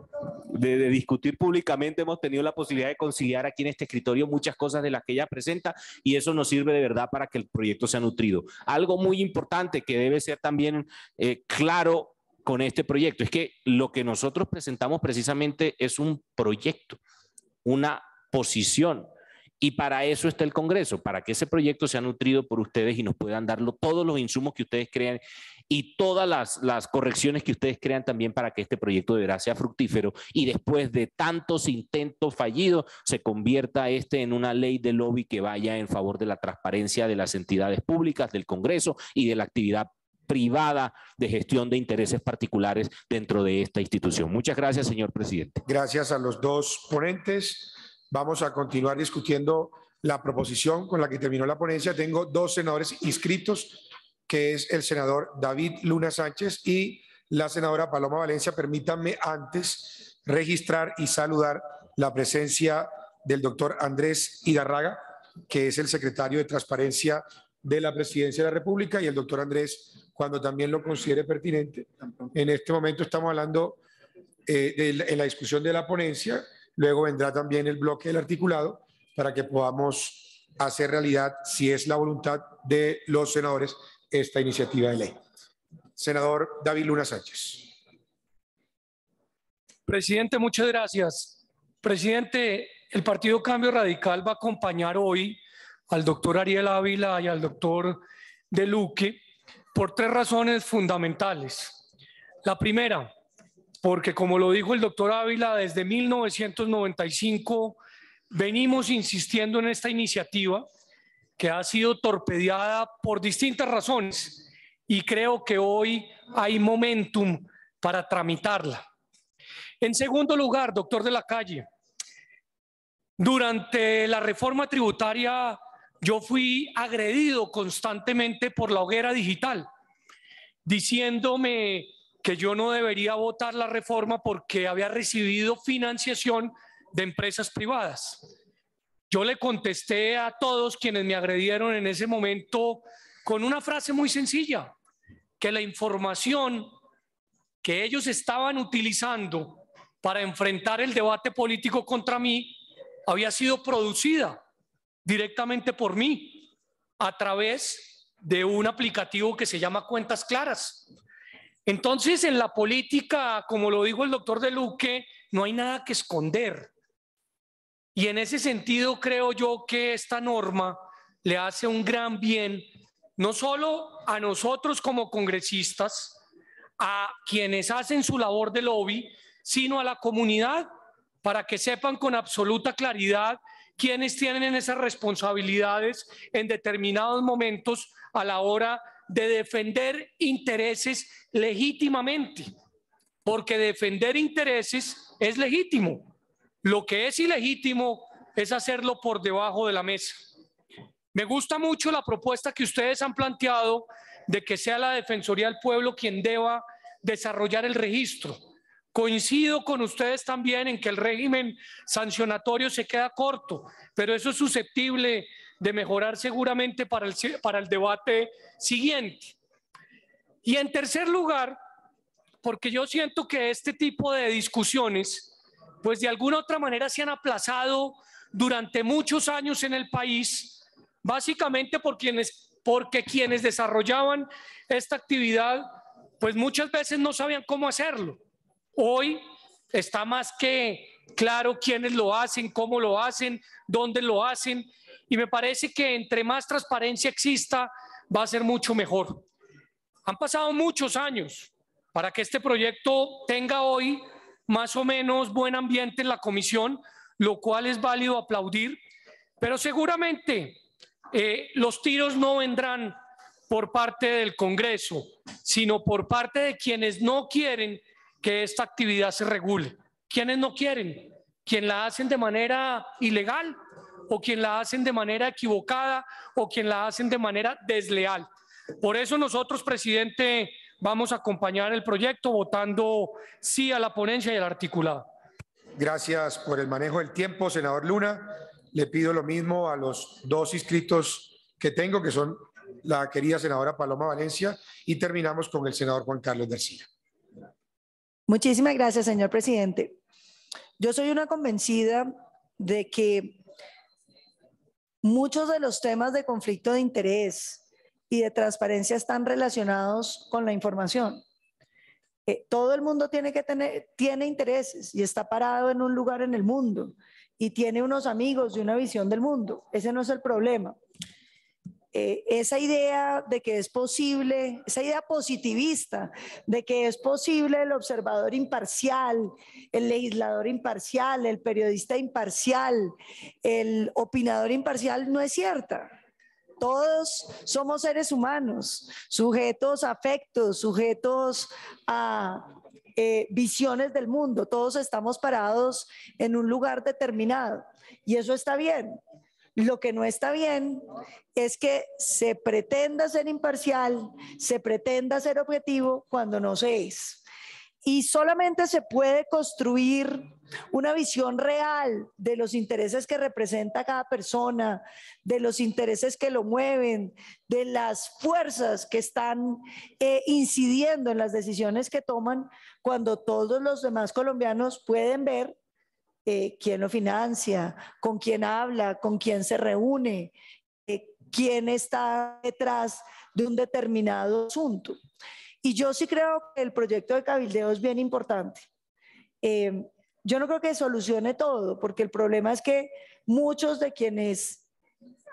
de, discutir públicamente, hemos tenido la posibilidad de conciliar aquí en este escritorio muchas cosas de las que ella presenta y eso nos sirve de verdad para que el proyecto sea nutrido. Algo muy importante que debe ser también eh, claro con este proyecto es que lo que nosotros presentamos precisamente es un proyecto, una posición y para eso está el Congreso, para que ese proyecto sea nutrido por ustedes y nos puedan dar todos los insumos que ustedes crean y todas las, correcciones que ustedes crean también para que este proyecto de verdad sea fructífero y después de tantos intentos fallidos se convierta este en una ley de lobby que vaya en favor de la transparencia de las entidades públicas, del Congreso y de la actividad privada de gestión de intereses particulares dentro de esta institución. Muchas gracias, señor presidente. Gracias a los dos ponentes. Vamos a continuar discutiendo la proposición con la que terminó la ponencia. Tengo dos senadores inscritos, que es el senador David Luna Sánchez y la senadora Paloma Valencia. Permítanme antes registrar y saludar la presencia del doctor Andrés Hidarraga, que es el secretario de Transparencia de la Presidencia de la República, y el doctor Andrés, cuando también lo considere pertinente. En este momento estamos hablando eh, en la discusión de la ponencia Luego vendrá también el bloque del articulado para que podamos hacer realidad, si es la voluntad de los senadores, esta iniciativa de ley. Senador David Luna Sánchez. Presidente, muchas gracias. Presidente, el Partido Cambio Radical va a acompañar hoy al doctor Ariel Ávila y al doctor De Luque por tres razones fundamentales. La primera, porque como lo dijo el doctor Ávila, desde 1995 venimos insistiendo en esta iniciativa que ha sido torpedeada por distintas razones y creo que hoy hay momentum para tramitarla. En segundo lugar, doctor de la calle, durante la reforma tributaria yo fui agredido constantemente por la hoguera digital, diciéndome que yo no debería votar la reforma porque había recibido financiación de empresas privadas. Yo le contesté a todos quienes me agredieron en ese momento con una frase muy sencilla, que la información que ellos estaban utilizando para enfrentar el debate político contra mí había sido producida directamente por mí a través de un aplicativo que se llama Cuentas Claras. Entonces, en la política, como lo dijo el doctor De Luque, no hay nada que esconder. Y en ese sentido, creo yo que esta norma le hace un gran bien, no solo a nosotros como congresistas, a quienes hacen su labor de lobby, sino a la comunidad, para que sepan con absoluta claridad quiénes tienen esas responsabilidades en determinados momentos a la hora de defender intereses legítimamente, porque defender intereses es legítimo. Lo que es ilegítimo es hacerlo por debajo de la mesa. Me gusta mucho la propuesta que ustedes han planteado de que sea la Defensoría del Pueblo quien deba desarrollar el registro Coincido con ustedes también en que el régimen sancionatorio se queda corto, pero eso es susceptible de mejorar seguramente para el, para el debate siguiente. Y en tercer lugar, porque yo siento que este tipo de discusiones, pues de alguna otra manera se han aplazado durante muchos años en el país, básicamente por quienes, porque quienes desarrollaban esta actividad, pues muchas veces no sabían cómo hacerlo. Hoy está más que claro quiénes lo hacen, cómo lo hacen, dónde lo hacen, y me parece que entre más transparencia exista, va a ser mucho mejor. Han pasado muchos años para que este proyecto tenga hoy más o menos buen ambiente en la comisión, lo cual es válido aplaudir, pero seguramente eh, los tiros no vendrán por parte del Congreso, sino por parte de quienes no quieren que esta actividad se regule. ¿Quiénes no quieren? ¿Quién la hacen de manera ilegal o quien la hacen de manera equivocada o quien la hacen de manera desleal. Por eso nosotros, presidente, vamos a acompañar el proyecto votando sí a la ponencia y al articulado. Gracias por el manejo del tiempo, senador Luna. Le pido lo mismo a los dos inscritos que tengo, que son la querida senadora Paloma Valencia, y terminamos con el senador Juan Carlos García. Muchísimas gracias, señor presidente. Yo soy una convencida de que muchos de los temas de conflicto de interés y de transparencia están relacionados con la información. Eh, todo el mundo tiene que tener, tiene intereses y está parado en un lugar en el mundo y tiene unos amigos y una visión del mundo. Ese no es el problema. Eh, esa idea de que es posible, esa idea positivista de que es posible el observador imparcial, el legislador imparcial, el periodista imparcial, el opinador imparcial, no es cierta. Todos somos seres humanos, sujetos a afectos, sujetos a eh, visiones del mundo. Todos estamos parados en un lugar determinado y eso está bien. Lo que no está bien es que se pretenda ser imparcial, se pretenda ser objetivo cuando no se es. Y solamente se puede construir una visión real de los intereses que representa cada persona, de los intereses que lo mueven, de las fuerzas que están eh, incidiendo en las decisiones que toman, cuando todos los demás colombianos pueden ver eh, quién lo financia, con quién habla, con quién se reúne, eh, quién está detrás de un determinado asunto. Y yo sí creo que el proyecto de cabildeo es bien importante. Eh, yo no creo que solucione todo, porque el problema es que muchos de quienes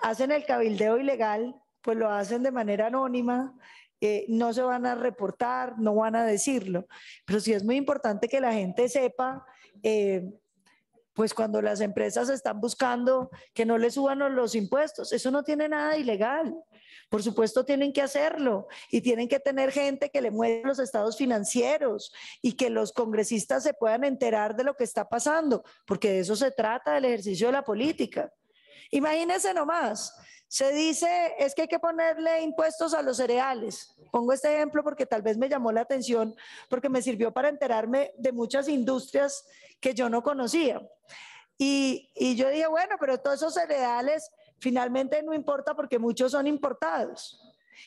hacen el cabildeo ilegal, pues lo hacen de manera anónima, no se van a reportar, no van a decirlo. Pero sí es muy importante que la gente sepa pues cuando las empresas están buscando que no les suban los impuestos, eso no tiene nada ilegal. Por supuesto tienen que hacerlo y tienen que tener gente que le muestre los estados financieros y que los congresistas se puedan enterar de lo que está pasando, porque de eso se trata el ejercicio de la política. Imagínense nomás, se dice es que hay que ponerle impuestos a los cereales. Pongo este ejemplo porque tal vez me llamó la atención, porque me sirvió para enterarme de muchas industrias que yo no conocía. Y, yo dije, bueno, pero todos esos cereales finalmente no importa porque muchos son importados.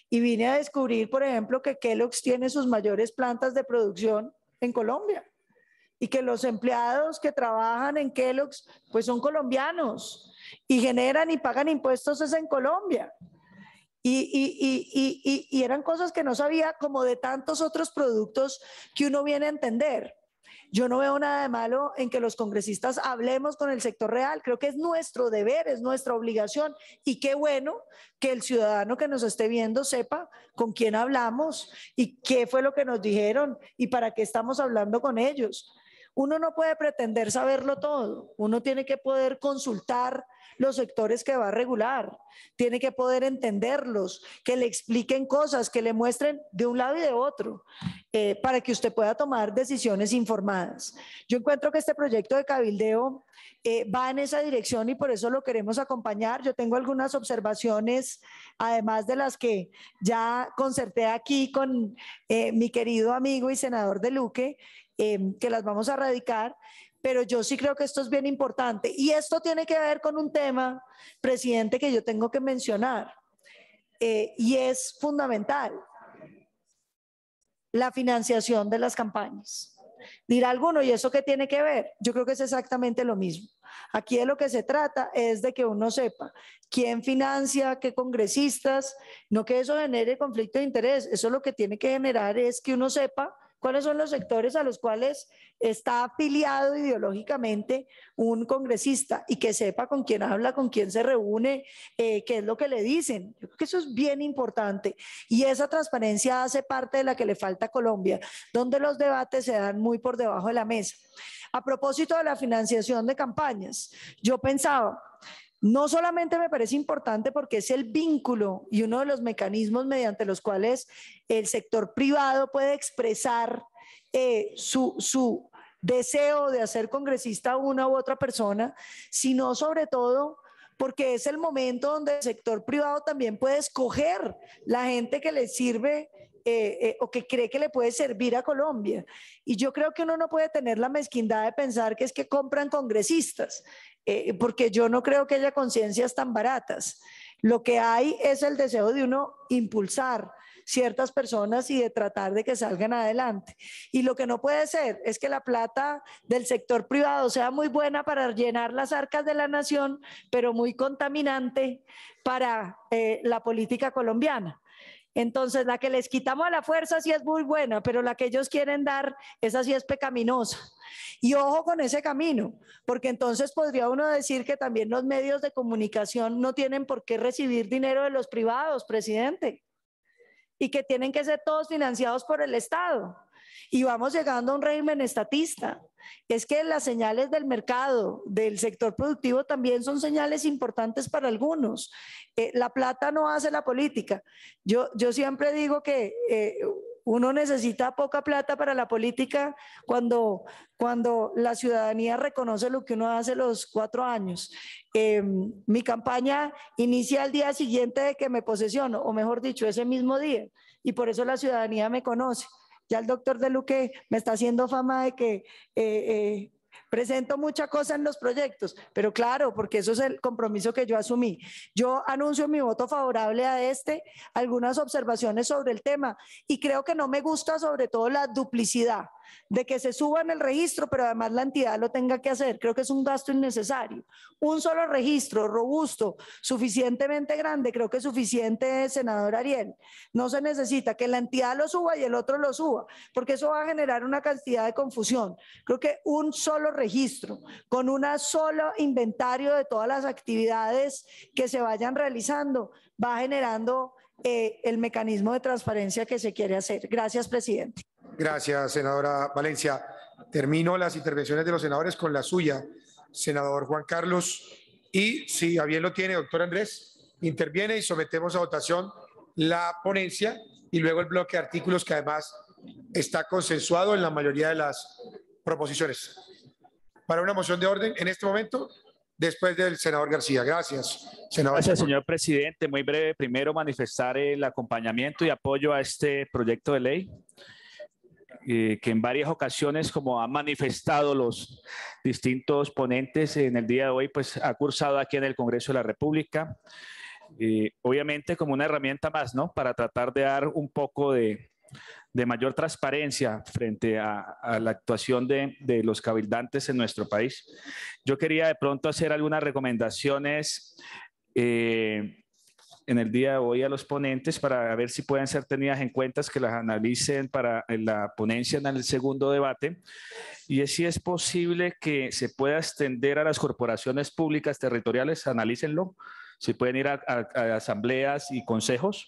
Y vine a descubrir, por ejemplo, que Kellogg's tiene sus mayores plantas de producción en Colombia y que los empleados que trabajan en Kellogg's pues son colombianos y generan y pagan impuestos es en Colombia. Y, y, y, y, eran cosas que no sabía como de tantos otros productos que uno viene a entender. Yo no veo nada de malo en que los congresistas hablemos con el sector real. Creo que es nuestro deber, es nuestra obligación. Y qué bueno que el ciudadano que nos esté viendo sepa con quién hablamos y qué fue lo que nos dijeron y para qué estamos hablando con ellos. Uno no puede pretender saberlo todo. Uno tiene que poder consultar los sectores que va a regular. Tiene que poder entenderlos, que le expliquen cosas, que le muestren de un lado y de otro, eh, para que usted pueda tomar decisiones informadas. Yo encuentro que este proyecto de cabildeo eh, va en esa dirección y por eso lo queremos acompañar. Yo tengo algunas observaciones, además de las que ya concerté aquí con eh, mi querido amigo y senador de Luque, em, que las vamos a radicar, pero yo sí creo que esto es bien importante. Y esto tiene que ver con un tema, presidente, que yo tengo que mencionar, eh, y es fundamental, la financiación de las campañas. Dirá alguno, ¿y eso qué tiene que ver? Yo creo que es exactamente lo mismo. Aquí de lo que se trata es de que uno sepa quién financia, qué congresistas, no que eso genere conflicto de interés, eso lo que tiene que generar es que uno sepa cuáles son los sectores a los cuales está afiliado ideológicamente un congresista y que sepa con quién habla, con quién se reúne, eh, qué es lo que le dicen. Yo creo que eso es bien importante y esa transparencia hace parte de la que le falta a Colombia, donde los debates se dan muy por debajo de la mesa. A propósito de la financiación de campañas, yo pensaba, no solamente me parece importante porque es el vínculo y uno de los mecanismos mediante los cuales el sector privado puede expresar eh, su, su deseo de hacer congresista a una u otra persona, sino sobre todo porque es el momento donde el sector privado también puede escoger la gente que le sirve eh, eh, o que cree que le puede servir a Colombia. Y yo creo que uno no puede tener la mezquindad de pensar que es que compran congresistas. Eh, porque yo no creo que haya conciencias tan baratas. Lo que hay es el deseo de uno impulsar ciertas personas y de tratar de que salgan adelante. Y lo que no puede ser es que la plata del sector privado sea muy buena para llenar las arcas de la nación, pero muy contaminante para la política colombiana. Entonces, la que les quitamos a la fuerza sí es muy buena, pero la que ellos quieren dar, esa sí es pecaminosa. Y ojo con ese camino, porque entonces podría uno decir que también los medios de comunicación no tienen por qué recibir dinero de los privados, presidente, y que tienen que ser todos financiados por el Estado. Y vamos llegando a un régimen estatista. Es que las señales del mercado, del sector productivo, también son señales importantes para algunos. Eh, la plata no hace la política. Yo, yo siempre digo que eh, uno necesita poca plata para la política cuando, cuando la ciudadanía reconoce lo que uno hace los cuatro años. Em, mi campaña inicia el día siguiente de que me posesiono, o mejor dicho, ese mismo día, y por eso la ciudadanía me conoce. Ya el doctor De Luque me está haciendo fama de que eh, eh, Presento mucha cosa en los proyectos, pero claro, porque eso es el compromiso que yo asumí. Yo anuncio mi voto favorable a este, algunas observaciones sobre el tema y creo que no me gusta sobre todo la duplicidad de que se suba en el registro, pero además la entidad lo tenga que hacer. Creo que es un gasto innecesario. Un solo registro robusto, suficientemente grande, creo que es suficiente, senador Ariel. No se necesita que la entidad lo suba y el otro lo suba, porque eso va a generar una cantidad de confusión. Creo que un solo registro, con un solo inventario de todas las actividades que se vayan realizando, va generando eh, el mecanismo de transparencia que se quiere hacer. Gracias, presidente. Gracias, senadora Valencia. Termino las intervenciones de los senadores con la suya, senador Juan Carlos. Y si bien lo tiene, doctor Andrés, interviene y sometemos a votación la ponencia y luego el bloque de artículos que además está consensuado en la mayoría de las proposiciones. Para una moción de orden en este momento, después del senador García. Gracias, senador. Gracias, señor presidente. Muy breve, primero manifestar el acompañamiento y apoyo a este proyecto de ley. Eh, que en varias ocasiones, como han manifestado los distintos ponentes en el día de hoy, pues ha cursado aquí en el Congreso de la República. Eh, obviamente como una herramienta más, ¿no? Para tratar de dar un poco de, de mayor transparencia frente a, la actuación de, los cabildantes en nuestro país. Yo quería de pronto hacer algunas recomendaciones eh, en el día de hoy a los ponentes para ver si pueden ser tenidas en cuenta, que las analicen para la ponencia en el segundo debate. Y es si es posible que se pueda extender a las corporaciones públicas territoriales, analícenlo, si pueden ir a asambleas y consejos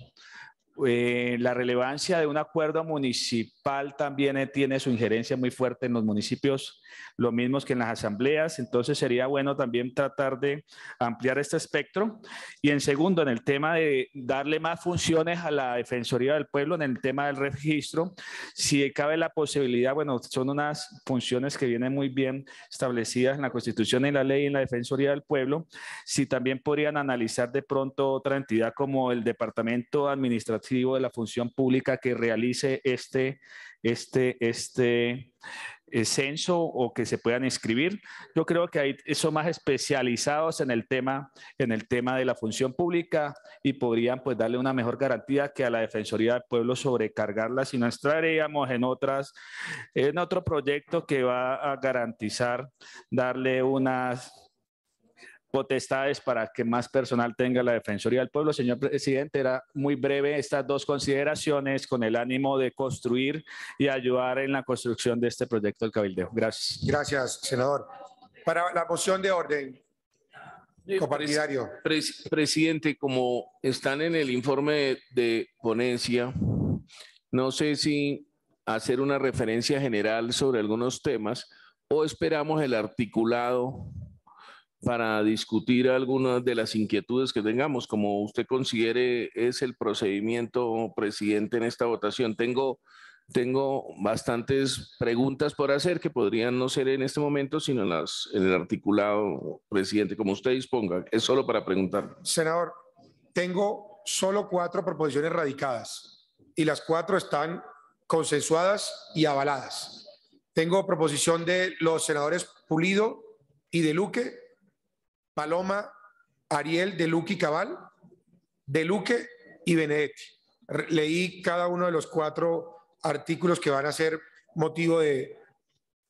eh, la relevancia de un acuerdo municipal también eh, tiene su injerencia muy fuerte en los municipios, lo mismo que en las asambleas, entonces sería bueno también tratar de ampliar este espectro. Y en segundo, en el tema de darle más funciones a la Defensoría del Pueblo, en el tema del registro, si cabe la posibilidad, bueno, son unas funciones que vienen muy bien establecidas en la Constitución y la ley en la Defensoría del Pueblo, si también podrían analizar de pronto otra entidad como el Departamento Administrativo de la función pública que realice este, este, este, eh, censo o que se puedan inscribir. Yo creo que hay, son más especializados en el tema, en el tema de la función pública y podrían pues darle una mejor garantía que a la Defensoría del Pueblo sobrecargarla si no estaríamos en otras, en otro proyecto que va a garantizar darle unas potestades para que más personal tenga la Defensoría del Pueblo. Señor presidente, era muy breve estas dos consideraciones con el ánimo de construir y ayudar en la construcción de este proyecto del cabildeo. Gracias. Gracias, senador. Para la moción de orden, compartidario. Pres- presidente, como están en el informe de ponencia, no sé si hacer una referencia general sobre algunos temas o esperamos el articulado para discutir algunas de las inquietudes que tengamos, como usted considere es el procedimiento, presidente, en esta votación. Tengo, tengo bastantes preguntas por hacer que podrían no ser en este momento, sino en, en el articulado, presidente, como usted disponga. Es solo para preguntar. Senador, tengo solo cuatro proposiciones radicadas y las cuatro están consensuadas y avaladas. Tengo proposición de los senadores Pulido y de Luque, Paloma, Ariel, de Luque y Cabal, de Luque y Benedetti. Leí cada uno de los cuatro artículos que van a ser motivo de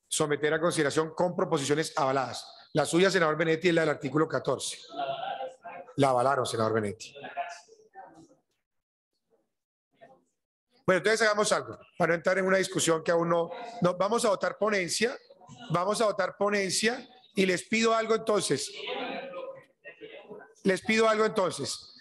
someter a consideración con proposiciones avaladas. La suya, senador Benedetti, es la del artículo 14. La avalaron, senador Benetti. Bueno, entonces hagamos algo para no entrar en una discusión que aún no, no. Vamos a votar ponencia, vamos a votar ponencia y les pido algo entonces. Les pido algo entonces.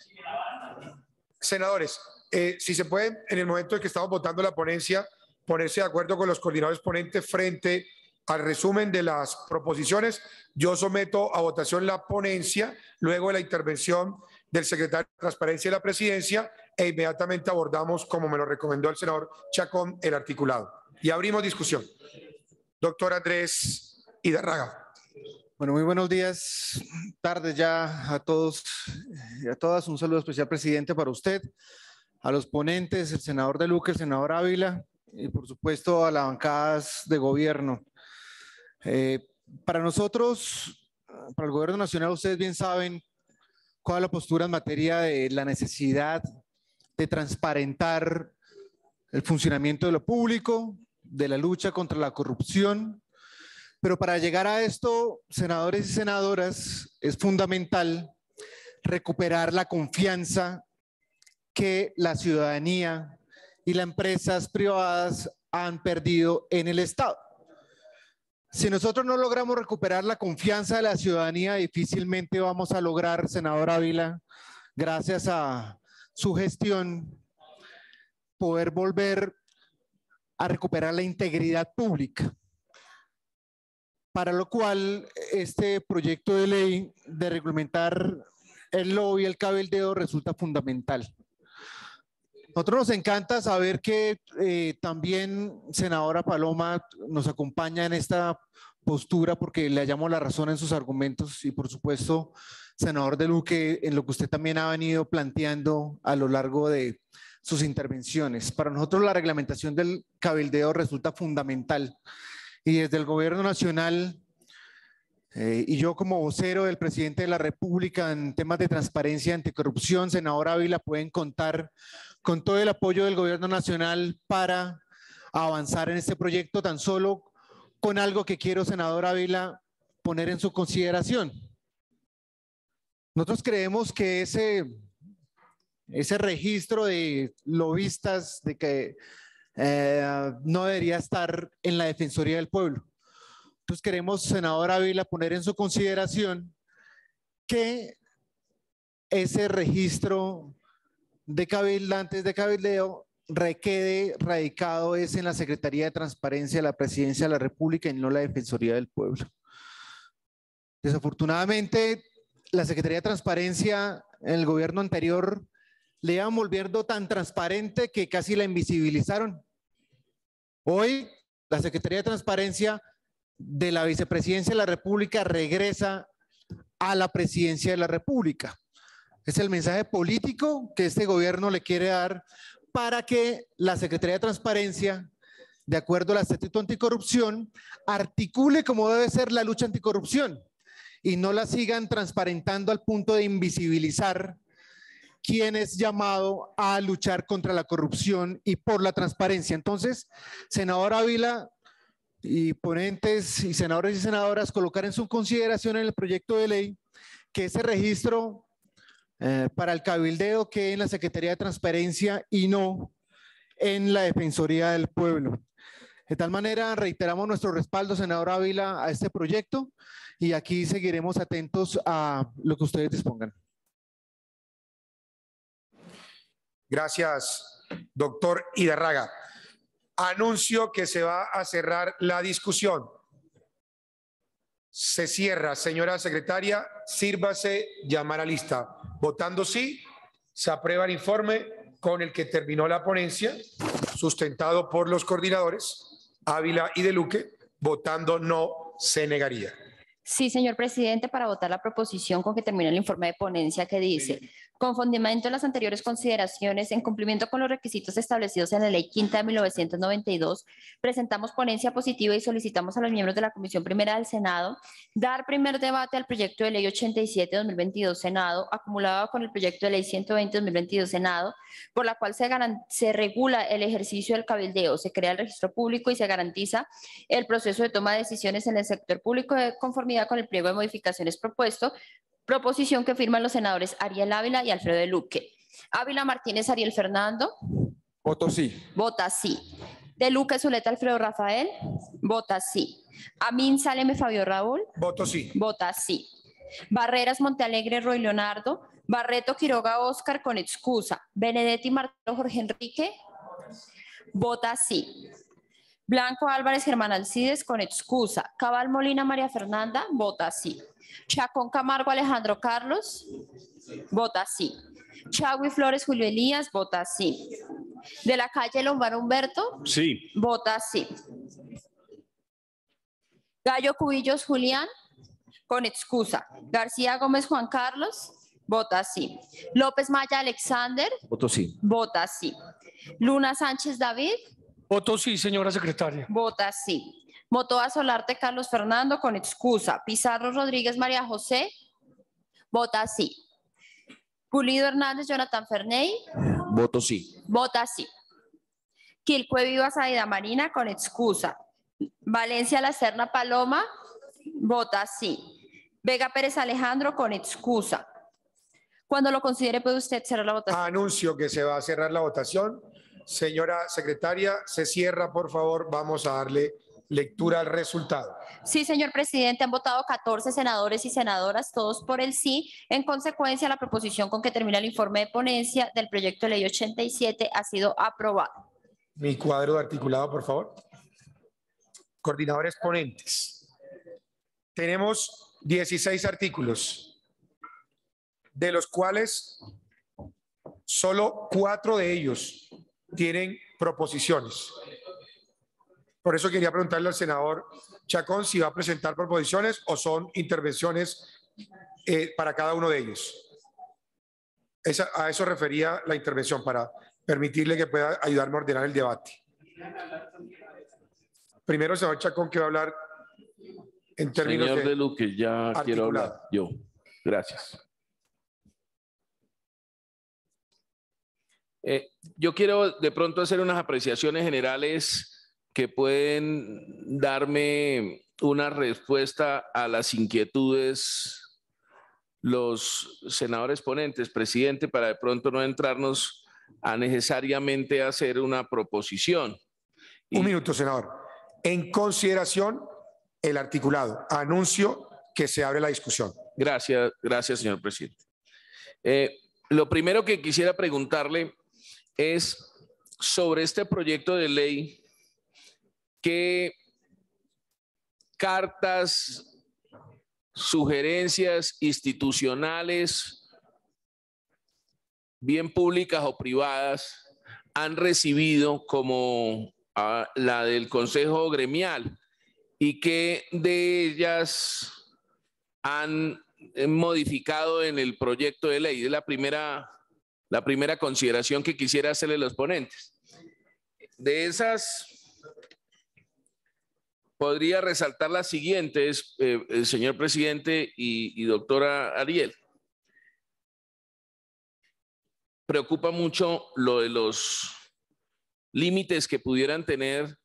Senadores, eh, si se pueden, en el momento en que estamos votando la ponencia, ponerse de acuerdo con los coordinadores ponentes frente al resumen de las proposiciones. Yo someto a votación la ponencia, luego de la intervención del secretario de Transparencia y la Presidencia, e inmediatamente abordamos, como me lo recomendó el senador Chacón, el articulado. Y abrimos discusión. Doctor Andrés Idarraga. Bueno, muy buenos días, tardes ya a todos y a todas. Un saludo especial, presidente, para usted, a los ponentes, el senador De Luque, el senador Ávila y, por supuesto, a las bancadas de gobierno. Eh, para nosotros, para el gobierno nacional, ustedes bien saben cuál es la postura en materia de la necesidad de transparentar el funcionamiento de lo público, de la lucha contra la corrupción, pero para llegar a esto, senadores y senadoras, es fundamental recuperar la confianza que la ciudadanía y las empresas privadas han perdido en el Estado. Si nosotros no logramos recuperar la confianza de la ciudadanía, difícilmente vamos a lograr, senador Ávila, gracias a su gestión, poder volver a recuperar la integridad pública para lo cual este proyecto de ley de reglamentar el lobby el cabildeo resulta fundamental. Nosotros nos encanta saber que eh, también senadora Paloma nos acompaña en esta postura porque le hallamos la razón en sus argumentos y por supuesto, senador de Luque, en lo que usted también ha venido planteando a lo largo de sus intervenciones. Para nosotros la reglamentación del cabildeo resulta fundamental y desde el gobierno nacional eh, y yo como vocero del presidente de la República en temas de transparencia anticorrupción, senador Ávila, pueden contar con todo el apoyo del gobierno nacional para avanzar en este proyecto, tan solo con algo que quiero, senador Ávila, poner en su consideración. Nosotros creemos que ese, ese registro de lobistas, de que eh, no debería estar en la Defensoría del Pueblo. Entonces queremos, senador Ávila, poner en su consideración que ese registro de cabildantes de cabildeo requede radicado es en la Secretaría de Transparencia de la Presidencia de la República y no la Defensoría del Pueblo. Desafortunadamente, la Secretaría de Transparencia en el gobierno anterior le iban volviendo tan transparente que casi la invisibilizaron. Hoy, la Secretaría de Transparencia de la Vicepresidencia de la República regresa a la Presidencia de la República. Es el mensaje político que este gobierno le quiere dar para que la Secretaría de Transparencia de acuerdo al Estatuto Anticorrupción, articule cómo debe ser la lucha anticorrupción y no la sigan transparentando al punto de invisibilizar quién es llamado a luchar contra la corrupción y por la transparencia. Entonces, senador Ávila y ponentes y senadores y senadoras colocar en su consideración en el proyecto de ley que ese registro eh, para el cabildeo que en la Secretaría de Transparencia y no en la Defensoría del Pueblo. De tal manera, reiteramos nuestro respaldo, senador Ávila, a este proyecto y aquí seguiremos atentos a lo que ustedes dispongan. Gracias, doctor Hidarraga. Anuncio que se va a cerrar la discusión. Se cierra, señora secretaria, sírvase llamar a lista. Votando sí, se aprueba el informe con el que terminó la ponencia, sustentado por los coordinadores. Ávila y de Luque, votando no, se negaría. Sí, señor presidente, para votar la proposición con que termina el informe de ponencia que dice, con fundamento en las anteriores consideraciones, en cumplimiento con los requisitos establecidos en la Ley Quinta de 1992, presentamos ponencia positiva y solicitamos a los miembros de la Comisión Primera del Senado dar primer debate al proyecto de Ley 87-2022 Senado, acumulado con el proyecto de Ley 120-2022 Senado, por la cual se, se regula el ejercicio del cabildeo, se crea el registro público y se garantiza el proceso de toma de decisiones en el sector público de conformidad con el pliego de modificaciones propuesto, Proposición que firman los senadores Ariel Ávila y Alfredo de Luque. Ávila Martínez Ariel Fernando. Voto sí. Vota sí. De Luque Zuleta Alfredo Rafael. Vota sí. Amin Saleme Fabio Raúl. Voto sí. Vota sí. Barreras Montealegre Roy Leonardo. Barreto Quiroga Oscar con excusa. Benedetti Martelo Jorge Enrique. Vota sí. Blanco Álvarez Germán Alcides con excusa. Cabal Molina María Fernanda. Vota sí. Chacón Camargo Alejandro Carlos, vota sí. Chagui Flores Julio Elías, vota sí. De la calle Lombard Humberto, sí. Vota sí. Gallo Cubillos Julián, con excusa. García Gómez Juan Carlos, vota sí. López Maya Alexander, voto sí. Vota sí. Luna Sánchez David, voto sí, señora secretaria. Vota sí. Motoa Solarte Carlos Fernando con excusa. Pizarro Rodríguez María José. Vota sí. Pulido Hernández Jonathan Ferney. Voto sí. Vota sí. Quilcue Viva Saida Marina con excusa. Valencia La Serna Paloma. Vota sí. Vega Pérez Alejandro con excusa. Cuando lo considere puede usted cerrar la votación. Anuncio que se va a cerrar la votación. Señora secretaria, se cierra, por favor. Vamos a darle lectura al resultado. Sí, señor presidente, han votado 14 senadores y senadoras, todos por el sí. En consecuencia, la proposición con que termina el informe de ponencia del proyecto de ley 87 ha sido aprobado. Mi cuadro de articulado, por favor. Coordinadores ponentes. Tenemos 16 artículos, de los cuales solo cuatro de ellos tienen proposiciones. Por eso quería preguntarle al senador Chacón si va a presentar proposiciones o son intervenciones eh, para cada uno de ellos. a eso refería la intervención, para permitirle que pueda ayudarme a ordenar el debate. Primero, senador Chacón, que va a hablar en términos Señor de, Luque, ya quiero hablar yo. Gracias. Eh, yo quiero de pronto hacer unas apreciaciones generales que pueden darme una respuesta a las inquietudes los senadores ponentes, presidente, para de pronto no entrarnos a necesariamente hacer una proposición. Un minuto, senador. En consideración, el articulado. Anuncio que se abre la discusión. Gracias, gracias, señor presidente. Eh, lo primero que quisiera preguntarle es sobre este proyecto de ley qué cartas, sugerencias institucionales, bien públicas o privadas, han recibido como ah, la del Consejo Gremial y qué de ellas han modificado en el proyecto de ley. Es la primera, la primera consideración que quisiera hacerle los ponentes. De esas podría resaltar las siguientes, eh, eh, señor presidente y, y doctora Ariel. Preocupa mucho lo de los límites que pudieran tener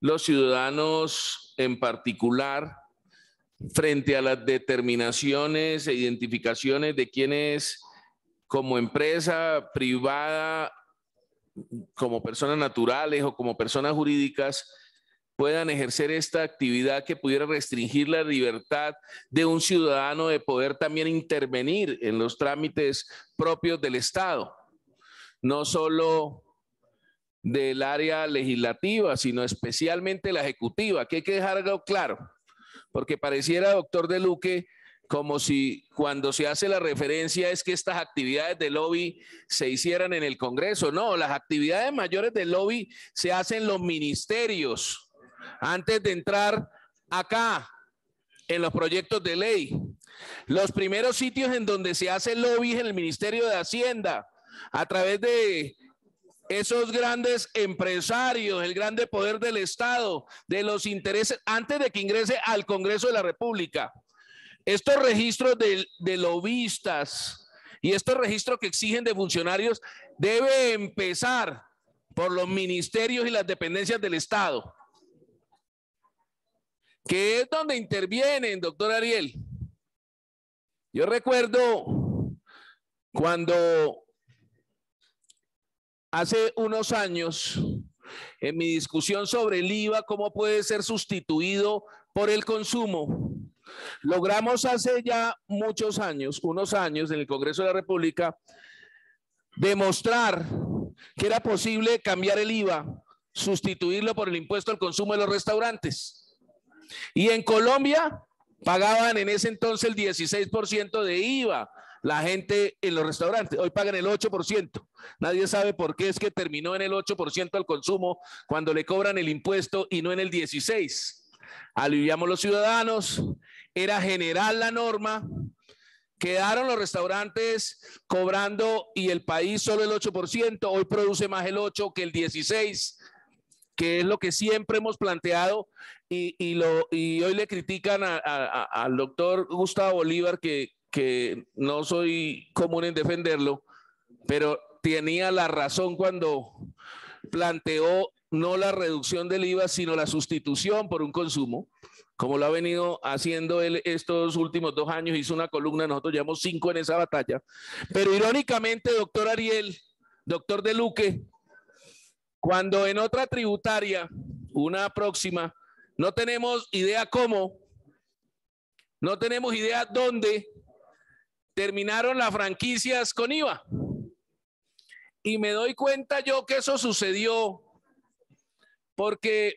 los ciudadanos en particular frente a las determinaciones e identificaciones de quienes como empresa privada, como personas naturales o como personas jurídicas, puedan ejercer esta actividad que pudiera restringir la libertad de un ciudadano de poder también intervenir en los trámites propios del Estado, no solo del área legislativa, sino especialmente la ejecutiva, que hay que dejar algo claro, porque pareciera, doctor De Luque, como si cuando se hace la referencia es que estas actividades de lobby se hicieran en el Congreso. No, las actividades mayores de lobby se hacen en los ministerios antes de entrar acá en los proyectos de ley. Los primeros sitios en donde se hace lobby es en el Ministerio de Hacienda, a través de esos grandes empresarios, el grande poder del Estado, de los intereses, antes de que ingrese al Congreso de la República. Estos registros de, de lobistas y estos registros que exigen de funcionarios debe empezar por los ministerios y las dependencias del Estado, que es donde intervienen, doctor Ariel. Yo recuerdo cuando hace unos años, en mi discusión sobre el IVA, cómo puede ser sustituido por el consumo, logramos hace ya muchos años, unos años, en el Congreso de la República, demostrar que era posible cambiar el IVA, sustituirlo por el impuesto al consumo de los restaurantes. Y en Colombia pagaban en ese entonces el 16% de IVA la gente en los restaurantes. Hoy pagan el 8%. Nadie sabe por qué es que terminó en el 8% al consumo cuando le cobran el impuesto y no en el 16%. Aliviamos los ciudadanos, era general la norma, quedaron los restaurantes cobrando y el país solo el 8%, hoy produce más el 8 que el 16, que es lo que siempre hemos planteado y, lo, y hoy le critican al doctor Gustavo Bolívar que, que no soy común en defenderlo, pero tenía la razón cuando planteó no la reducción del IVA, sino la sustitución por un consumo, como lo ha venido haciendo él estos últimos dos años, hizo una columna, nosotros llevamos cinco en esa batalla. Pero irónicamente, doctor Ariel, doctor De Luque, cuando en otra tributaria, una próxima, no tenemos idea cómo, no tenemos idea dónde, terminaron las franquicias con IVA. Y me doy cuenta yo que eso sucedió porque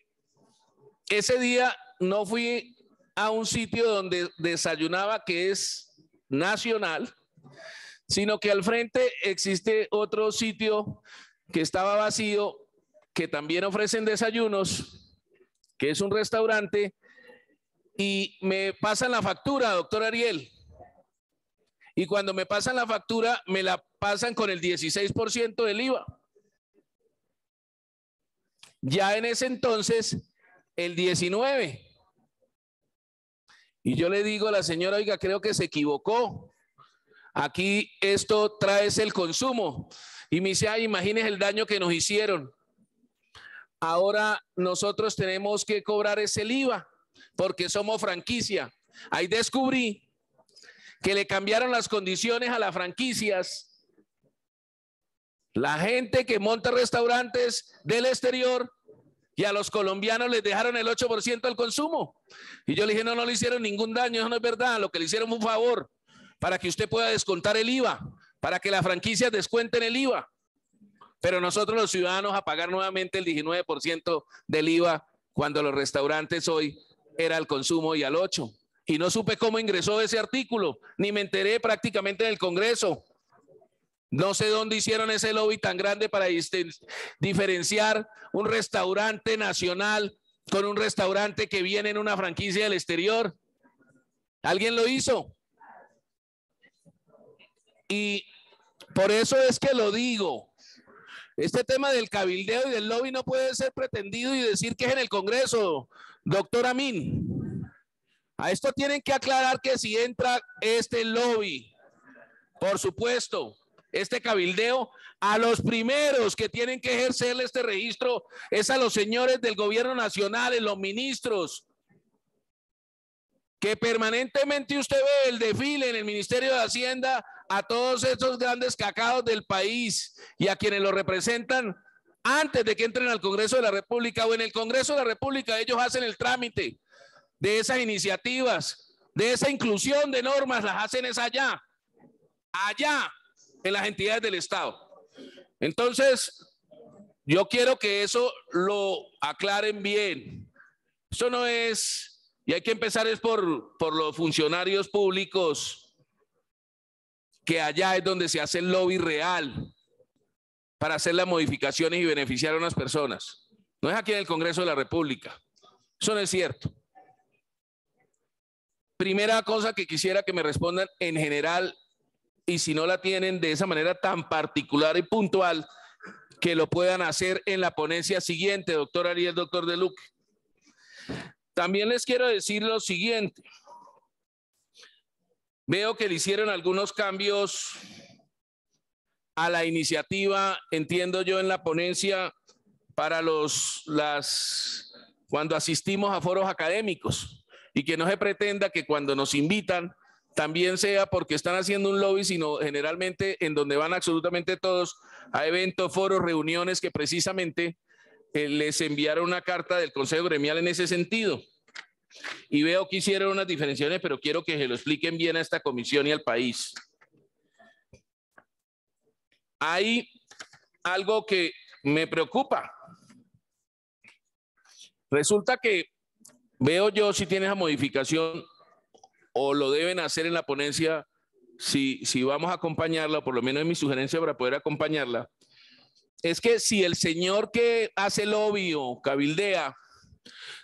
ese día no fui a un sitio donde desayunaba que es nacional, sino que al frente existe otro sitio que estaba vacío, que también ofrecen desayunos, que es un restaurante, y me pasan la factura, doctor Ariel. Y cuando me pasan la factura, me la pasan con el 16% del IVA. Ya en ese entonces, el 19. Y yo le digo a la señora, oiga, creo que se equivocó. Aquí esto trae el consumo. Y me dice, ay, imagínese el daño que nos hicieron. Ahora nosotros tenemos que cobrar ese IVA porque somos franquicia. Ahí descubrí que le cambiaron las condiciones a las franquicias. La gente que monta restaurantes del exterior y a los colombianos les dejaron el 8% al consumo. Y yo le dije, no, no le hicieron ningún daño, eso no es verdad, lo que le hicieron fue un favor para que usted pueda descontar el IVA, para que las franquicias descuenten el IVA. Pero nosotros los ciudadanos a pagar nuevamente el 19% del IVA cuando los restaurantes hoy era al consumo y al 8% y no supe cómo ingresó ese artículo, ni me enteré prácticamente en el Congreso. No sé dónde hicieron ese lobby tan grande para diferenciar un restaurante nacional con un restaurante que viene en una franquicia del exterior. ¿Alguien lo hizo? Y por eso es que lo digo. Este tema del cabildeo y del lobby no puede ser pretendido y decir que es en el Congreso, doctor Amin. A esto tienen que aclarar que si entra este lobby, por supuesto, este cabildeo, a los primeros que tienen que ejercer este registro es a los señores del gobierno nacional, los ministros, que permanentemente usted ve el desfile en el Ministerio de Hacienda a todos estos grandes cacaos del país y a quienes lo representan antes de que entren al Congreso de la República o en el Congreso de la República, ellos hacen el trámite de esas iniciativas, de esa inclusión de normas, las hacen es allá, allá, en las entidades del Estado. Entonces, yo quiero que eso lo aclaren bien. Eso no es y hay que empezar es por, por los funcionarios públicos, que allá es donde se hace el lobby real para hacer las modificaciones y beneficiar a unas personas. No es aquí en el Congreso de la República. Eso no es cierto. Primera cosa que quisiera que me respondan en general, y si no la tienen de esa manera tan particular y puntual, que lo puedan hacer en la ponencia siguiente, doctor Ariel, doctor De Luque. También les quiero decir lo siguiente. Veo que le hicieron algunos cambios a la iniciativa, entiendo yo, en la ponencia para los, las, cuando asistimos a foros académicos y que no se pretenda que cuando nos invitan también sea porque están haciendo un lobby, sino generalmente en donde van absolutamente todos a eventos, foros, reuniones que precisamente eh, les enviaron una carta del Consejo Gremial en ese sentido. Y veo que hicieron unas diferenciaciones, pero quiero que se lo expliquen bien a esta comisión y al país. Hay algo que me preocupa. Resulta que veo yo si tiene esa modificación o lo deben hacer en la ponencia si, si vamos a acompañarla, o por lo menos es mi sugerencia para poder acompañarla, es que si el señor que hace lobby o cabildea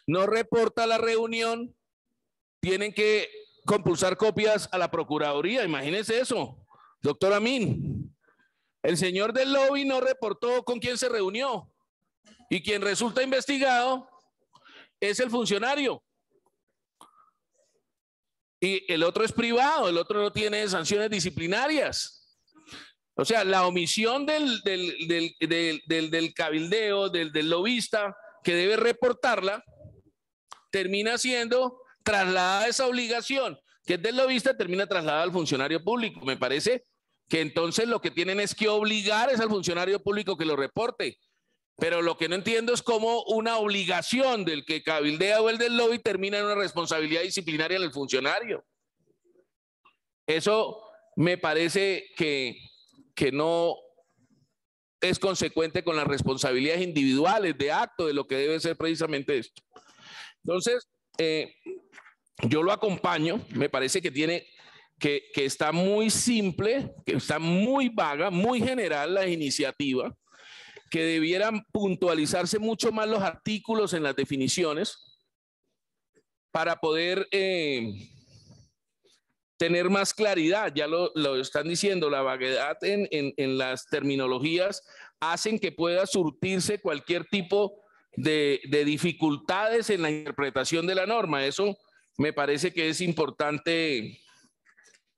no reporta la reunión, tienen que compulsar copias a la Procuraduría. Imagínense eso, doctor Amin. El señor del lobby no reportó con quién se reunió y quien resulta investigado es el funcionario. Y el otro es privado, el otro no tiene sanciones disciplinarias. O sea, la omisión del, del, cabildeo, del, del lobista, que debe reportarla, termina siendo trasladada esa obligación, que es del lobista, termina trasladada al funcionario público. Me parece que entonces lo que tienen es que obligar es al funcionario público que lo reporte. Pero lo que no entiendo es cómo una obligación del que cabildea o el del lobby termina en una responsabilidad disciplinaria del funcionario. Eso me parece que, que no es consecuente con las responsabilidades individuales de acto de lo que debe ser precisamente esto. Entonces, eh, yo lo acompaño, me parece que tiene, que, que está muy simple, que está muy vaga, muy general la iniciativa, que debieran puntualizarse mucho más los artículos en las definiciones para poder eh, tener más claridad. Ya lo, están diciendo, la vaguedad en, las terminologías hacen que pueda surtirse cualquier tipo de, dificultades en la interpretación de la norma. Eso me parece que es importante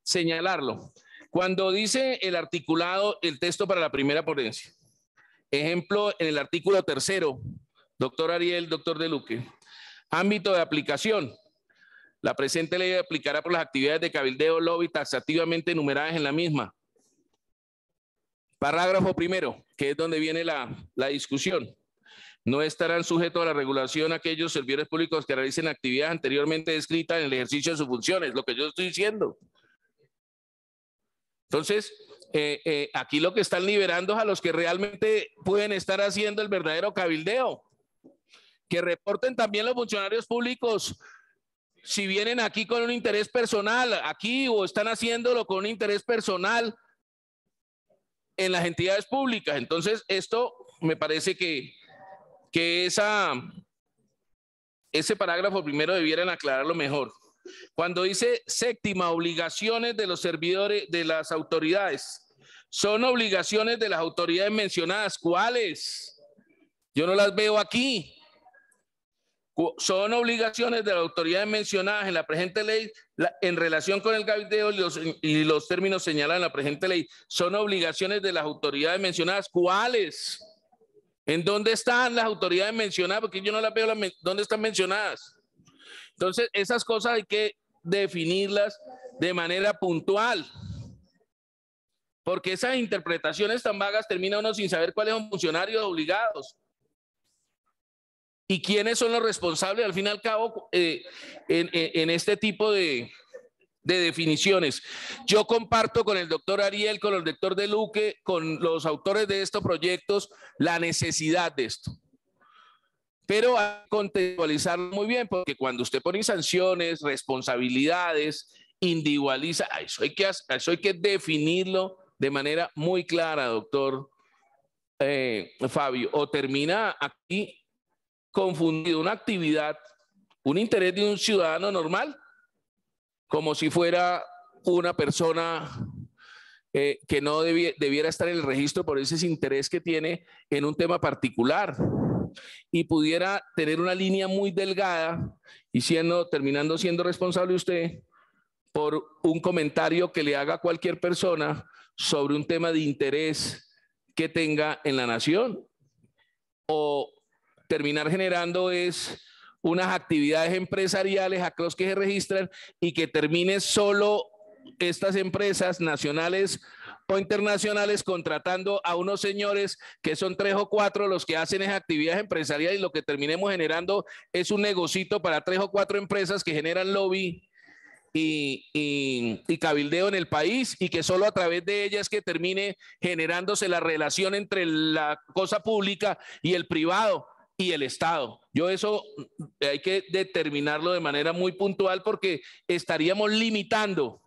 señalarlo. Cuando dice el articulado, el texto para la primera ponencia, ejemplo en el artículo tercero, doctor Ariel, doctor De Luque, ámbito de aplicación. La presente ley aplicará por las actividades de cabildeo lobby taxativamente enumeradas en la misma. Parágrafo primero, que es donde viene la, la discusión. No estarán sujetos a la regulación aquellos servidores públicos que realicen actividades anteriormente descritas en el ejercicio de sus funciones, lo que yo estoy diciendo. Entonces, eh, eh, aquí lo que están liberando es a los que realmente pueden estar haciendo el verdadero cabildeo. Que reporten también los funcionarios públicos si vienen aquí con un interés personal, aquí o están haciéndolo con un interés personal en las entidades públicas. Entonces, esto me parece que, que esa, ese parágrafo primero debieran aclararlo mejor. Cuando dice séptima, obligaciones de los servidores de las autoridades. Son obligaciones de las autoridades mencionadas. ¿Cuáles? Yo no las veo aquí. Son obligaciones de las autoridades mencionadas en la presente ley en relación con el cabildeo y los, y los términos señalados en la presente ley. Son obligaciones de las autoridades mencionadas. ¿Cuáles? ¿En dónde están las autoridades mencionadas? Porque yo no las veo. ¿Dónde están mencionadas? Entonces, esas cosas hay que definirlas de manera puntual. Porque esas interpretaciones tan vagas termina uno sin saber cuáles son funcionarios obligados. ¿Y quiénes son los responsables al fin y al cabo eh, en, este tipo de, de definiciones. Yo comparto con el doctor Ariel, con el doctor De Luque, con los autores de estos proyectos, la necesidad de esto. Pero hay que contextualizarlo muy bien, porque cuando usted pone sanciones, responsabilidades, individualiza, eso hay que, eso hay que definirlo de manera muy clara, doctor eh, Fabio, o termina aquí confundido una actividad, un interés de un ciudadano normal, como si fuera una persona eh, que no debiera estar en el registro por ese interés que tiene en un tema particular y pudiera tener una línea muy delgada y siendo, terminando siendo responsable usted por un comentario que le haga cualquier persona sobre un tema de interés que tenga en la nación. O terminar generando es unas actividades empresariales a los que se registran y que termine solo estas empresas nacionales o internacionales contratando a unos señores que son tres o cuatro los que hacen esa actividad empresarial y lo que terminemos generando es un negocito para tres o cuatro empresas que generan lobby y, cabildeo en el país y que solo a través de ellas que termine generándose la relación entre la cosa pública y el privado y el Estado. Yo eso hay que determinarlo de manera muy puntual porque estaríamos limitando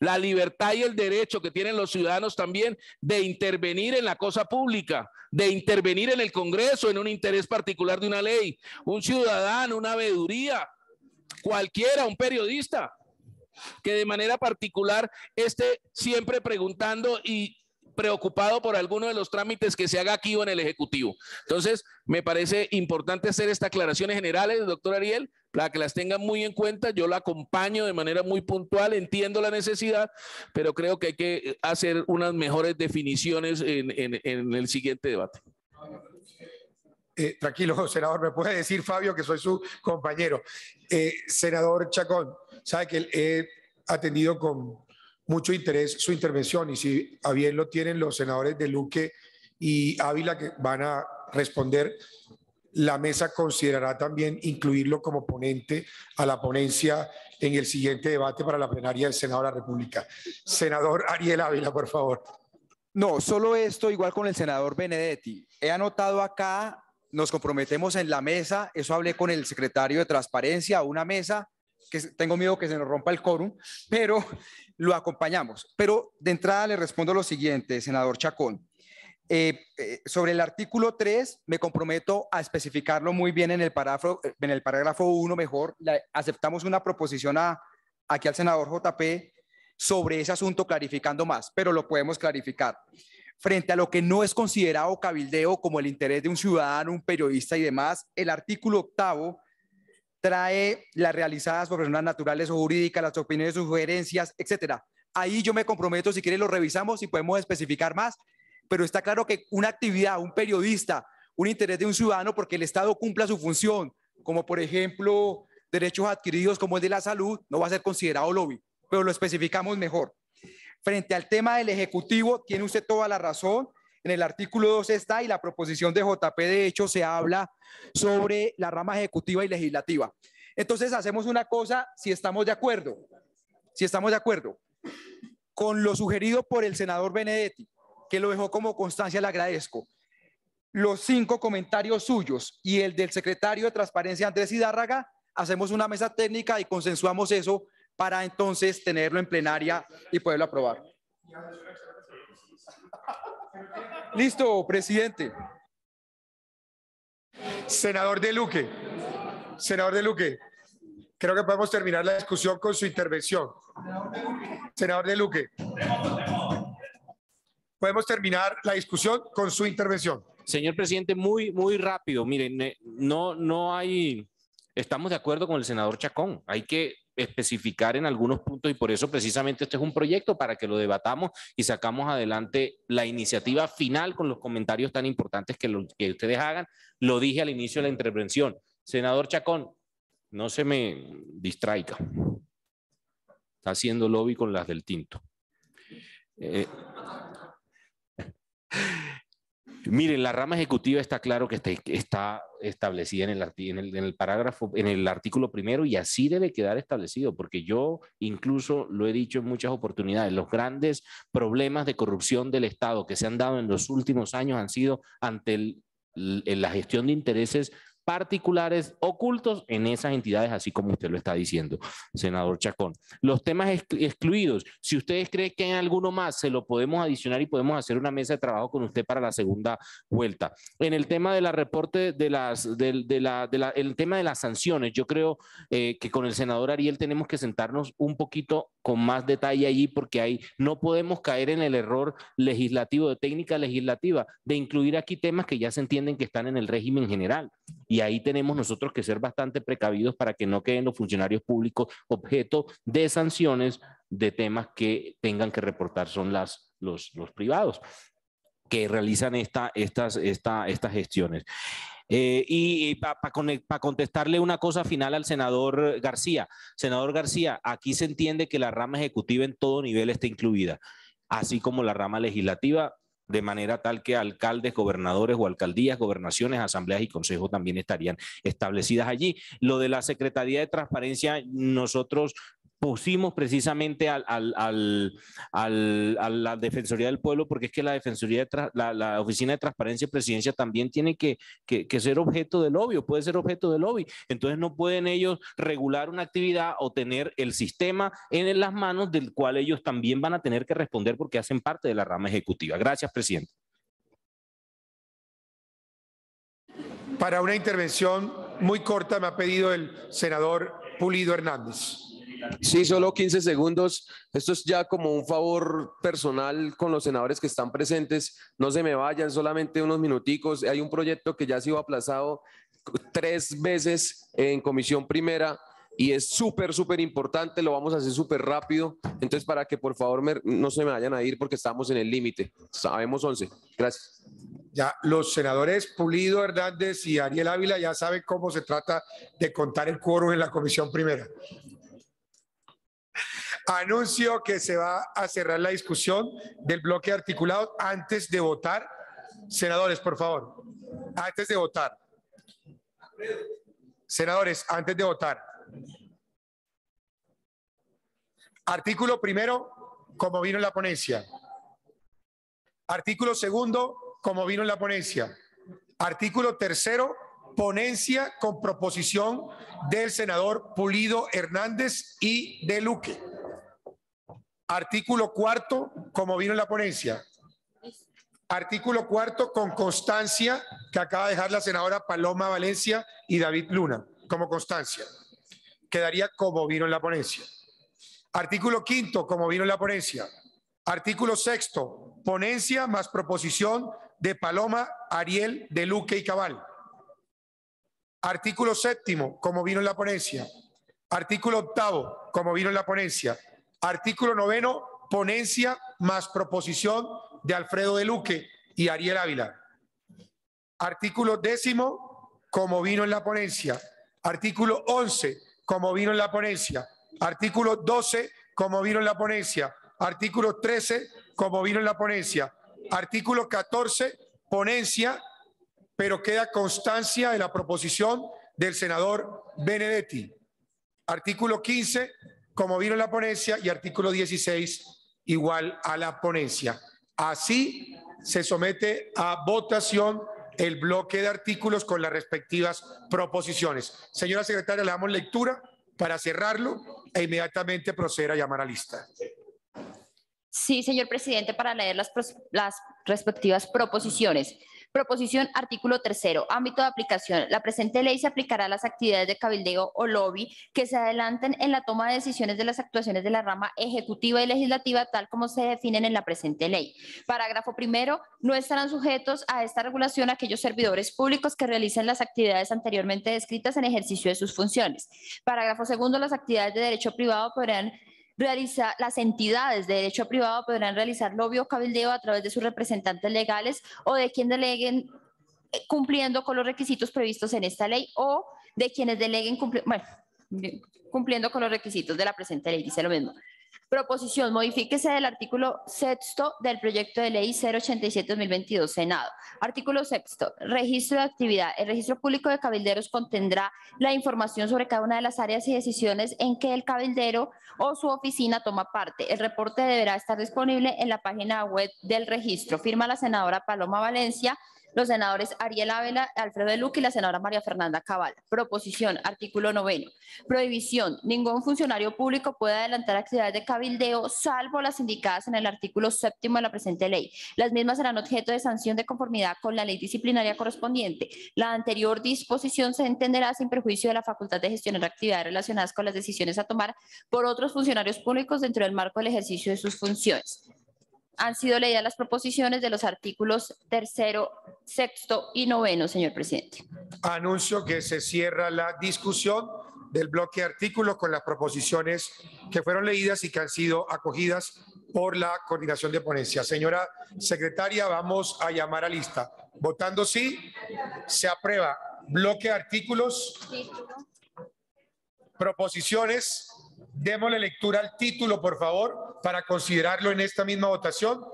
la libertad y el derecho que tienen los ciudadanos también de intervenir en la cosa pública, de intervenir en el Congreso en un interés particular de una ley, un ciudadano, una veeduría, cualquiera, un periodista que de manera particular esté siempre preguntando y preocupado por alguno de los trámites que se haga aquí o en el Ejecutivo. Entonces, me parece importante hacer estas aclaraciones generales, doctor Ariel, para que las tengan muy en cuenta. Yo la acompaño de manera muy puntual, entiendo la necesidad, pero creo que hay que hacer unas mejores definiciones en, el siguiente debate. Eh, tranquilo, senador, me puede decir Fabio que soy su compañero. Eh, senador Chacón, sabe que he atendido con mucho interés su intervención y si a bien lo tienen los senadores de Luque y Ávila que van a responder, la mesa considerará también incluirlo como ponente a la ponencia en el siguiente debate para la plenaria del Senado de la República. Senador Ariel Ávila, por favor. No, solo esto, igual con el senador Benedetti. He anotado acá, nos comprometemos en la mesa, eso hablé con el secretario de Transparencia, una mesa que tengo miedo que se nos rompa el quórum, pero (laughs) lo acompañamos. Pero de entrada le respondo lo siguiente, senador Chacón. Eh, eh, sobre el artículo 3, me comprometo a especificarlo muy bien en el parágrafo, en el parágrafo 1 mejor. aceptamos una proposición a, aquí al senador JP sobre ese asunto clarificando más, pero lo podemos clarificar. Frente a lo que no es considerado cabildeo como el interés de un ciudadano, un periodista y demás, el artículo octavo trae las realizadas por personas naturales o jurídicas, las opiniones, sugerencias, etcétera. Ahí yo me comprometo, si quieren lo revisamos y podemos especificar más, pero está claro que una actividad, un periodista, un interés de un ciudadano porque el Estado cumpla su función, como por ejemplo derechos adquiridos como el de la salud, no va a ser considerado lobby, pero lo especificamos mejor. Frente al tema del Ejecutivo, tiene usted toda la razón. En el artículo 2 está y la proposición de JP, de hecho, se habla sobre la rama ejecutiva y legislativa. Entonces, hacemos una cosa si estamos de acuerdo. Si estamos de acuerdo con lo sugerido por el senador Benedetti, que lo dejó como constancia, le agradezco. Los cinco comentarios suyos y el del secretario de Transparencia, Andrés Hidárraga, hacemos una mesa técnica y consensuamos eso para entonces tenerlo en plenaria y poderlo aprobar. Listo, presidente. Senador De Luque, senador De Luque, creo que podemos terminar la discusión con su intervención. Senador De Luque. podemos terminar la discusión con su intervención. Señor presidente, muy, muy rápido. Miren, eh, no, no hay, estamos de acuerdo con el senador Chacón. Hay que especificar en algunos puntos y por eso precisamente este es un proyecto para que lo debatamos y sacamos adelante la iniciativa final con los comentarios tan importantes que, lo, que ustedes hagan. Lo dije al inicio de la intervención. Senador Chacón, no se me distraiga. Está haciendo lobby con las del tinto. Eh, Miren, la rama ejecutiva está claro que está, establecida en el, parágrafo, en el artículo primero y así debe quedar establecido, porque yo incluso lo he dicho en muchas oportunidades, los grandes problemas de corrupción del Estado que se han dado en los últimos años han sido ante la gestión de intereses particulares ocultos en esas entidades, así como usted lo está diciendo, senador Chacón. Los temas excluidos, si ustedes creen que hay alguno más, se lo podemos adicionar y podemos hacer una mesa de trabajo con usted para la segunda vuelta. En el tema de la reporte de las, de, tema de las sanciones, yo creo eh, que con el senador Ariel tenemos que sentarnos un poquito con más detalle allí porque ahí no podemos caer en el error legislativo, de técnica legislativa, de incluir aquí temas que ya se entienden que están en el régimen general. Y ahí tenemos nosotros que ser bastante precavidos para que no queden los funcionarios públicos objeto de sanciones de temas que tengan que reportar son las, los, los privados que realizan esta, estas, esta, estas gestiones. Eh, y, y para pa contestarle una cosa final al senador García. Senador García, aquí se entiende que la rama ejecutiva en todo nivel está incluida, así como la rama legislativa de manera tal que alcaldes, gobernadores o alcaldías, gobernaciones, asambleas y consejos también estarían establecidas allí. Lo de la Secretaría de Transparencia, nosotros pusimos precisamente al, a la Defensoría del Pueblo, porque es que la Defensoría, de la, Oficina de Transparencia y Presidencia también tiene que, que, ser objeto de lobby, o puede ser objeto de lobby. Entonces no pueden ellos regular una actividad o tener el sistema en las manos del cual ellos también van a tener que responder porque hacen parte de la rama ejecutiva. Gracias, presidente. Para una intervención muy corta me ha pedido el senador Pulido Hernández. Sí, solo 15 segundos. Esto es ya como un favor personal con los senadores que están presentes. No se me vayan, solamente unos minuticos. Hay un proyecto que ya ha sido aplazado tres veces en comisión primera y es súper, súper importante. Lo vamos a hacer súper rápido. Entonces, para que por favor no se me vayan a ir porque estamos en el límite. Sabemos 11. Gracias. Ya los senadores Pulido Hernández y Ariel Ávila ya saben cómo se trata de contar el quórum en la comisión primera. Anuncio que se va a cerrar la discusión del bloque articulado antes de votar. Senadores, por favor, antes de votar. Senadores, antes de votar. Artículo primero, como vino en la ponencia. Artículo segundo, como vino en la ponencia. Artículo tercero, ponencia con proposición del senador Pulido Hernández y de Luque. Artículo cuarto, como vino en la ponencia. Artículo cuarto, con constancia que acaba de dejar la senadora Paloma Valencia y David Luna, como constancia. Quedaría como vino en la ponencia. Artículo quinto, como vino en la ponencia. Artículo sexto, ponencia más proposición de Paloma, Ariel, de Luque y Cabal. Artículo séptimo, como vino en la ponencia. Artículo octavo, como vino en la ponencia. Artículo noveno, ponencia más proposición de Alfredo de Luque y Ariel Ávila. Artículo décimo, como vino en la ponencia. Artículo once, como vino en la ponencia. Artículo doce, como vino en la ponencia. Artículo trece, como vino en la ponencia. Artículo catorce, ponencia, pero queda constancia de la proposición del senador Benedetti. Artículo quince, como vino la ponencia, y artículo 16 igual a la ponencia. Así se somete a votación el bloque de artículos con las respectivas proposiciones. Señora secretaria, le damos lectura para cerrarlo e inmediatamente proceder a llamar a lista. Sí, señor presidente, para leer las respectivas proposiciones. Proposición artículo tercero, ámbito de aplicación. La presente ley se aplicará a las actividades de cabildeo o lobby que se adelanten en la toma de decisiones de las actuaciones de la rama ejecutiva y legislativa tal como se definen en la presente ley. Parágrafo primero, no estarán sujetos a esta regulación aquellos servidores públicos que realicen las actividades anteriormente descritas en ejercicio de sus funciones. Parágrafo segundo, las actividades de derecho privado podrán las entidades de derecho privado podrán realizar lobby o cabildeo a través de sus representantes legales o de quien deleguen eh, cumpliendo con los requisitos previstos en esta ley o de quienes deleguen bueno, cumpliendo con los requisitos de la presente ley, dice lo mismo. Proposición, modifíquese del artículo sexto del proyecto de ley 087-2022, Senado. Artículo sexto, registro de actividad. El registro público de cabilderos contendrá la información sobre cada una de las áreas y decisiones en que el cabildero o su oficina toma parte. El reporte deberá estar disponible en la página web del registro. Firma la senadora Paloma Valencia, los senadores Ariel Ávila, Alfredo de Luque y la senadora María Fernanda Cabal. Proposición, artículo noveno. Prohibición. Ningún funcionario público puede adelantar actividades de cabildeo, salvo las indicadas en el artículo séptimo de la presente ley. Las mismas serán objeto de sanción de conformidad con la ley disciplinaria correspondiente. La anterior disposición se entenderá sin perjuicio de la facultad de gestionar actividades relacionadas con las decisiones a tomar por otros funcionarios públicos dentro del marco del ejercicio de sus funciones han sido leídas las proposiciones de los artículos tercero, sexto y noveno, señor presidente. Anuncio que se cierra la discusión del bloque de artículos con las proposiciones que fueron leídas y que han sido acogidas por la coordinación de ponencia. Señora secretaria, vamos a llamar a lista. Votando sí, se aprueba. Bloque de artículos, proposiciones. Démosle lectura al título, por favor, para considerarlo en esta misma votación.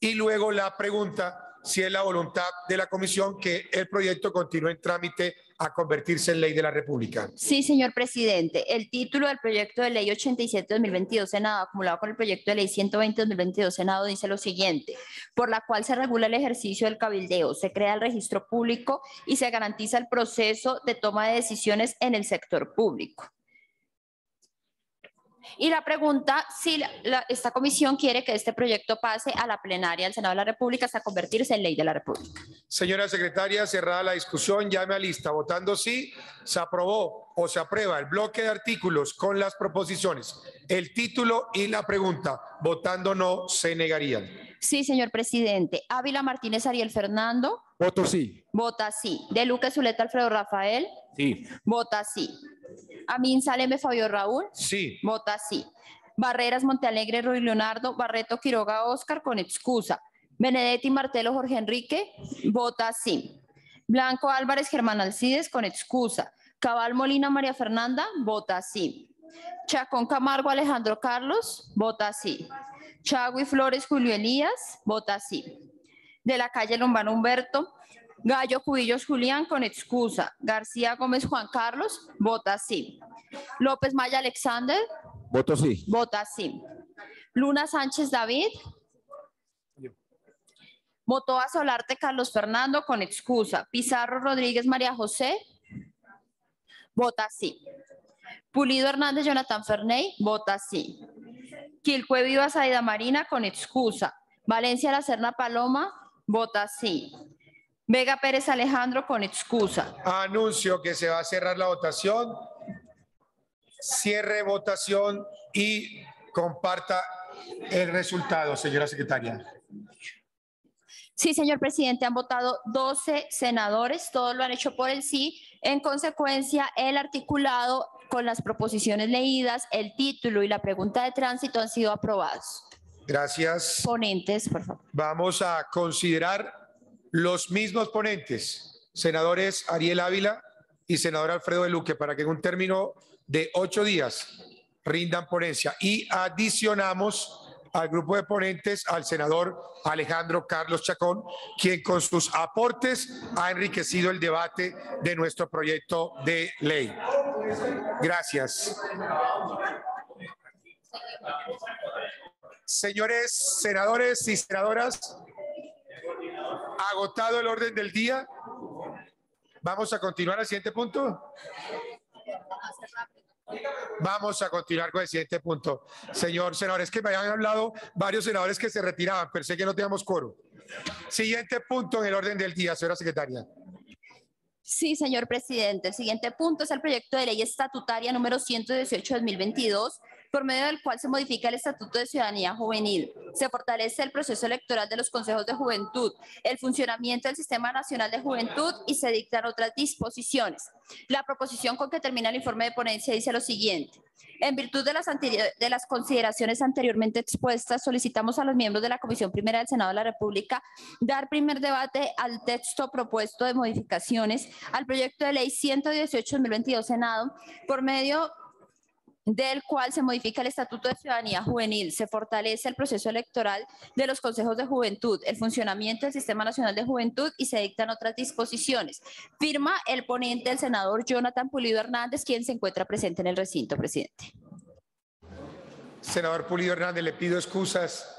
Y luego la pregunta, si es la voluntad de la comisión que el proyecto continúe en trámite a convertirse en ley de la República. Sí, señor presidente. El título del proyecto de ley 87-2022 Senado, acumulado con el proyecto de ley 120-2022 Senado, dice lo siguiente, por la cual se regula el ejercicio del cabildeo, se crea el registro público y se garantiza el proceso de toma de decisiones en el sector público. Y la pregunta, si la- la- esta comisión quiere que este proyecto pase a la plenaria del Senado de la República hasta convertirse en ley de la República. Señora secretaria, cerrada la discusión, llame a lista. Votando sí, se aprobó o se aprueba el bloque de artículos con las proposiciones, el título y la pregunta. Votando no, se negarían. Sí, señor presidente. Ávila Martínez Ariel Fernando. Voto sí. Vota sí. De Luque Zuleta Alfredo Rafael. Sí. Vota sí. Amin Saleme Fabio Raúl. Sí. Vota sí. Barreras Montealegre Ruy Leonardo. Barreto Quiroga Oscar con excusa. Benedetti Martelo Jorge Enrique. Vota sí. Blanco Álvarez Germán Alcides con excusa. Cabal Molina María Fernanda. Vota sí. Chacón Camargo Alejandro Carlos. Vota sí. Chagui Flores Julio Elías. Vota sí. De la calle Lombano Humberto. Gallo Cubillos Julián con excusa. García Gómez Juan Carlos, vota sí. López Maya Alexander, Voto sí. vota sí. Luna Sánchez David. Motoa Solarte Carlos Fernando con excusa. Pizarro Rodríguez María José, vota sí. Pulido Hernández Jonathan Ferney, vota sí. Quilcue Vivas Aida Marina con excusa. Valencia La Serna Paloma, vota sí. Vega Pérez Alejandro con excusa. Anuncio que se va a cerrar la votación. Cierre votación y comparta el resultado, señora secretaria. Sí, señor presidente, han votado 12 senadores, todos lo han hecho por el sí. En consecuencia, el articulado con las proposiciones leídas, el título y la pregunta de tránsito han sido aprobados. Gracias. Ponentes, por favor. Vamos a considerar los mismos ponentes, senadores Ariel Ávila y senador Alfredo de Luque, para que en un término de ocho días rindan ponencia. Y adicionamos al grupo de ponentes al senador Alejandro Carlos Chacón, quien con sus aportes ha enriquecido el debate de nuestro proyecto de ley. Gracias. Señores senadores y senadoras, agotado el orden del día. Vamos a continuar al siguiente punto. Vamos a continuar con el siguiente punto. Señor senador, es que me habían hablado varios senadores que se retiraban, pensé que no teníamos coro. Siguiente punto en el orden del día, señora secretaria. Sí, señor presidente. El siguiente punto es el proyecto de ley estatutaria número 118-2022, por medio del cual se modifica el Estatuto de Ciudadanía Juvenil. Se fortalece el proceso electoral de los consejos de juventud, el funcionamiento del Sistema Nacional de Juventud y se dictan otras disposiciones. La proposición con que termina el informe de ponencia dice lo siguiente. En virtud de las, consideraciones anteriormente expuestas, solicitamos a los miembros de la Comisión Primera del Senado de la República dar primer debate al texto propuesto de modificaciones al proyecto de ley 118-2022 Senado, por medio del cual se modifica el Estatuto de Ciudadanía Juvenil, se fortalece el proceso electoral de los consejos de juventud, el funcionamiento del Sistema Nacional de Juventud y se dictan otras disposiciones. Firma el ponente, el senador Jonathan Pulido Hernández, quien se encuentra presente en el recinto, presidente. Senador Pulido Hernández, le pido excusas.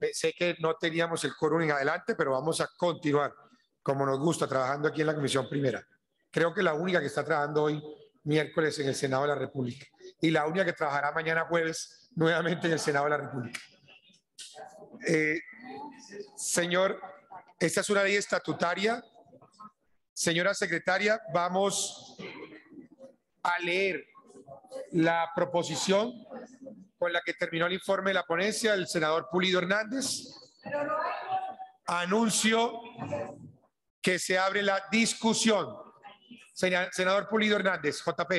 Eh, Sé que no teníamos el quórum en adelante, pero vamos a continuar como nos gusta trabajando aquí en la Comisión Primera. Creo que la única que está trabajando hoy miércoles en el Senado de la República y la única que trabajará mañana jueves nuevamente en el Senado de la República. Eh, señor, esta es una ley estatutaria. Señora secretaria, vamos a leer la proposición con la que terminó el informe de la ponencia del senador Pulido Hernández. Anuncio que se abre la discusión. Sena- Senador Pulido Hernández, JP.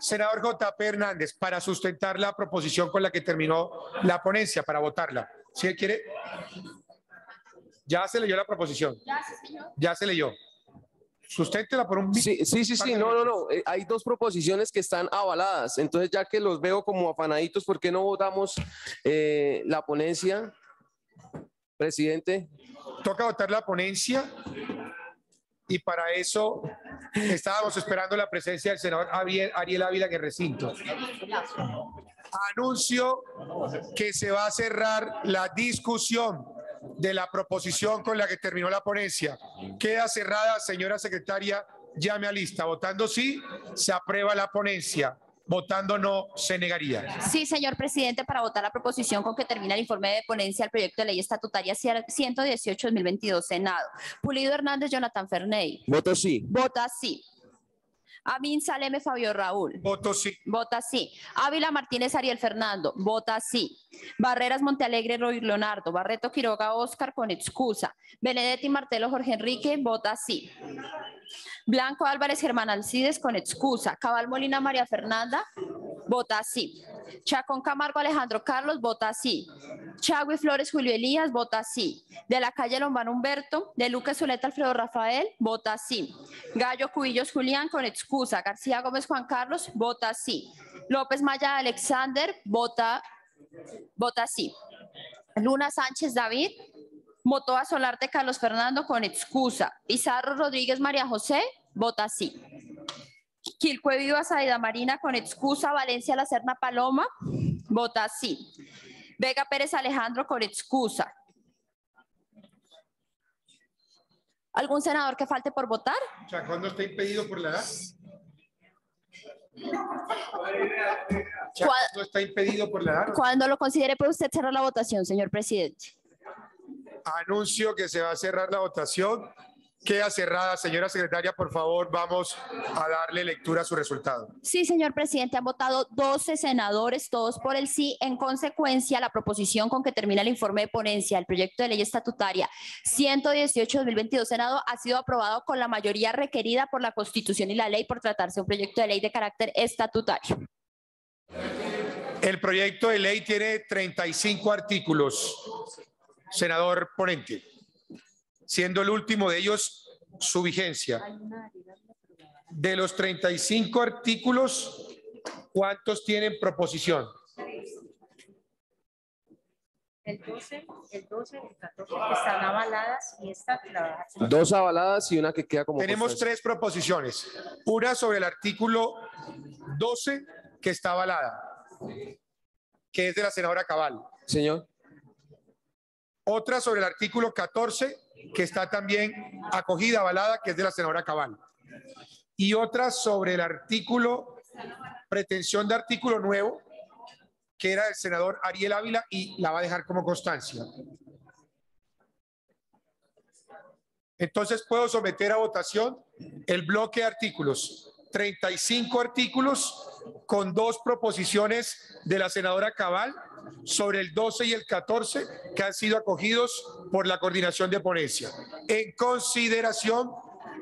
Senador JP Hernández, para sustentar la proposición con la que terminó la ponencia, para votarla. ¿Sí quiere? Ya se leyó la proposición. Ya se leyó. Susténtela por un Sí, sí, sí, sí, no, no, no. eh, Hay dos proposiciones que están avaladas. Entonces, ya que los veo como afanaditos, ¿por qué no votamos eh, la ponencia? Presidente. Toca votar la ponencia y para eso estábamos esperando la presencia del senador Ariel Ávila en el recinto. Anuncio que se va a cerrar la discusión de la proposición con la que terminó la ponencia. Queda cerrada, señora secretaria, llame a lista. Votando sí, se aprueba la ponencia. Votando no, se negaría. Sí, señor presidente, para votar la proposición con que termina el informe de ponencia al proyecto de ley estatutaria 118-2022 Senado. Pulido Hernández, Jonathan Ferney. Voto sí. Vota sí. Amin Saleme Fabio Raúl. Voto sí. Vota sí. Ávila Martínez Ariel Fernando. Vota sí. Barreras Montealegre Roy Leonardo. Barreto Quiroga Oscar con excusa. Benedetti Martelo Jorge Enrique. Vota sí. Blanco Álvarez Germán Alcides con excusa. Cabal Molina María Fernanda. Vota sí. Chacón Camargo Alejandro Carlos. Vota sí. Chagui Flores Julio Elías. Vota sí. De la calle Lombán Humberto. De Lucas Zuleta Alfredo Rafael. Vota sí. Gallo Cubillos Julián con excusa. García Gómez Juan Carlos. Vota sí. López Maya Alexander. Vota, vota sí. Luna Sánchez David. Motoa Solarte Carlos Fernando con excusa. Pizarro Rodríguez María José. Vota sí. Quilcue Vivas Aida Marina con excusa. Valencia La Serna Paloma. Vota sí. Vega Pérez Alejandro con excusa. ¿Algún senador que falte por votar? Chacón no está impedido por la edad. Chacón no está impedido por la edad. Cuando lo considere, puede usted cerrar la votación, señor presidente. Anuncio que se va a cerrar la votación. Queda cerrada. Señora secretaria, por favor, vamos a darle lectura a su resultado. Sí, señor presidente, han votado 12 senadores, todos por el sí. En consecuencia, la proposición con que termina el informe de ponencia del proyecto de ley estatutaria 118-2022 Senado ha sido aprobado con la mayoría requerida por la Constitución y la ley por tratarse de un proyecto de ley de carácter estatutario. El proyecto de ley tiene 35 artículos. Senador ponente, siendo el último de ellos su vigencia. De los 35 artículos, ¿cuántos tienen proposición? El 12, el 12, el 14 que están avaladas y esta la Dos avaladas y una que queda como. Tenemos constancia. tres proposiciones. Una sobre el artículo 12, que está avalada, que es de la senadora Cabal. Señor. Otra sobre el artículo 14, que está también acogida, avalada, que es de la senadora Cabal. y otra sobre el artículo, pretensión de artículo nuevo, que era del senador Ariel Ávila y la va a dejar como constancia. Entonces puedo someter a votación el bloque de artículos, 35 artículos con dos proposiciones de la senadora Cabal sobre el 12 y el 14 que han sido acogidos por la coordinación de ponencia. En consideración,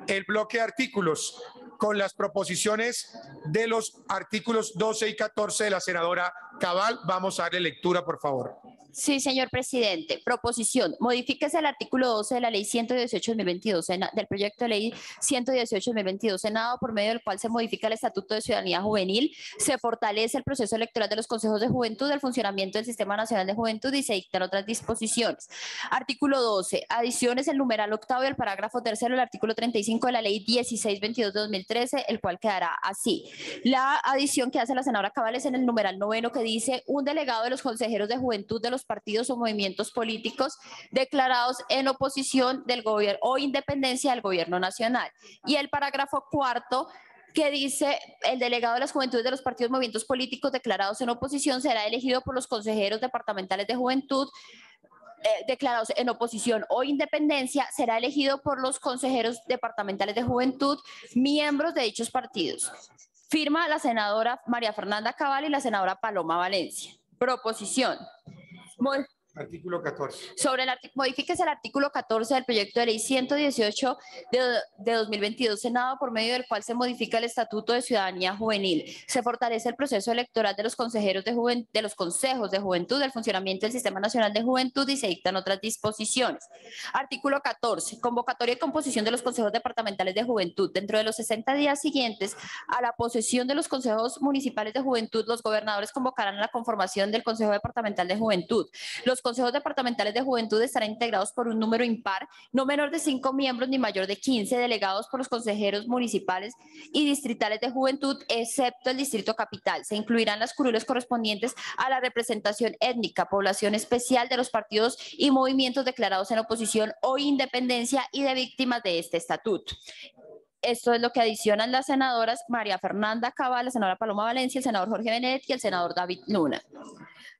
el bloque de artículos con las proposiciones de los artículos 12 y 14 de la senadora Cabal. Vamos a darle lectura, por favor. Sí, señor presidente. Proposición. Modifíquese el artículo 12 de la ley 118-2022, del proyecto de ley 118-2022, Senado, por medio del cual se modifica el Estatuto de Ciudadanía Juvenil, se fortalece el proceso electoral de los consejos de juventud, el funcionamiento del Sistema Nacional de Juventud y se dictan otras disposiciones. Artículo 12. Adiciones el numeral octavo y el parágrafo tercero del artículo 35 de la ley 1622 de 2013, el cual quedará así. La adición que hace la senadora Cabal es en el numeral noveno que dice un delegado de los consejeros de juventud de los partidos o movimientos políticos declarados en oposición del gobierno o independencia del gobierno nacional. Y el parágrafo cuarto que dice el delegado de las juventudes de los partidos movimientos políticos declarados en oposición será elegido por los consejeros departamentales de juventud eh, declarados en oposición o independencia será elegido por los consejeros departamentales de juventud, miembros de dichos partidos. Firma la senadora María Fernanda Cabal y la senadora Paloma Valencia. Proposición. more Artículo 14. Sobre el modifíquese el artículo 14 del proyecto de ley 118 de, de 2022 Senado por medio del cual se modifica el Estatuto de Ciudadanía Juvenil. Se fortalece el proceso electoral de los consejeros de, juventud, de los consejos de juventud, del funcionamiento del Sistema Nacional de Juventud y se dictan otras disposiciones. Artículo 14. Convocatoria y composición de los consejos departamentales de juventud. Dentro de los 60 días siguientes a la posesión de los consejos municipales de juventud, los gobernadores convocarán a la conformación del Consejo Departamental de Juventud. Los consejos departamentales de juventud estarán integrados por un número impar, no menor de cinco miembros ni mayor de 15 delegados por los consejeros municipales y distritales de juventud, excepto el distrito capital. Se incluirán las curules correspondientes a la representación étnica, población especial de los partidos y movimientos declarados en oposición o independencia y de víctimas de este estatuto. Esto es lo que adicionan las senadoras María Fernanda Cabal, la senadora Paloma Valencia, el senador Jorge Benet y el senador David Luna.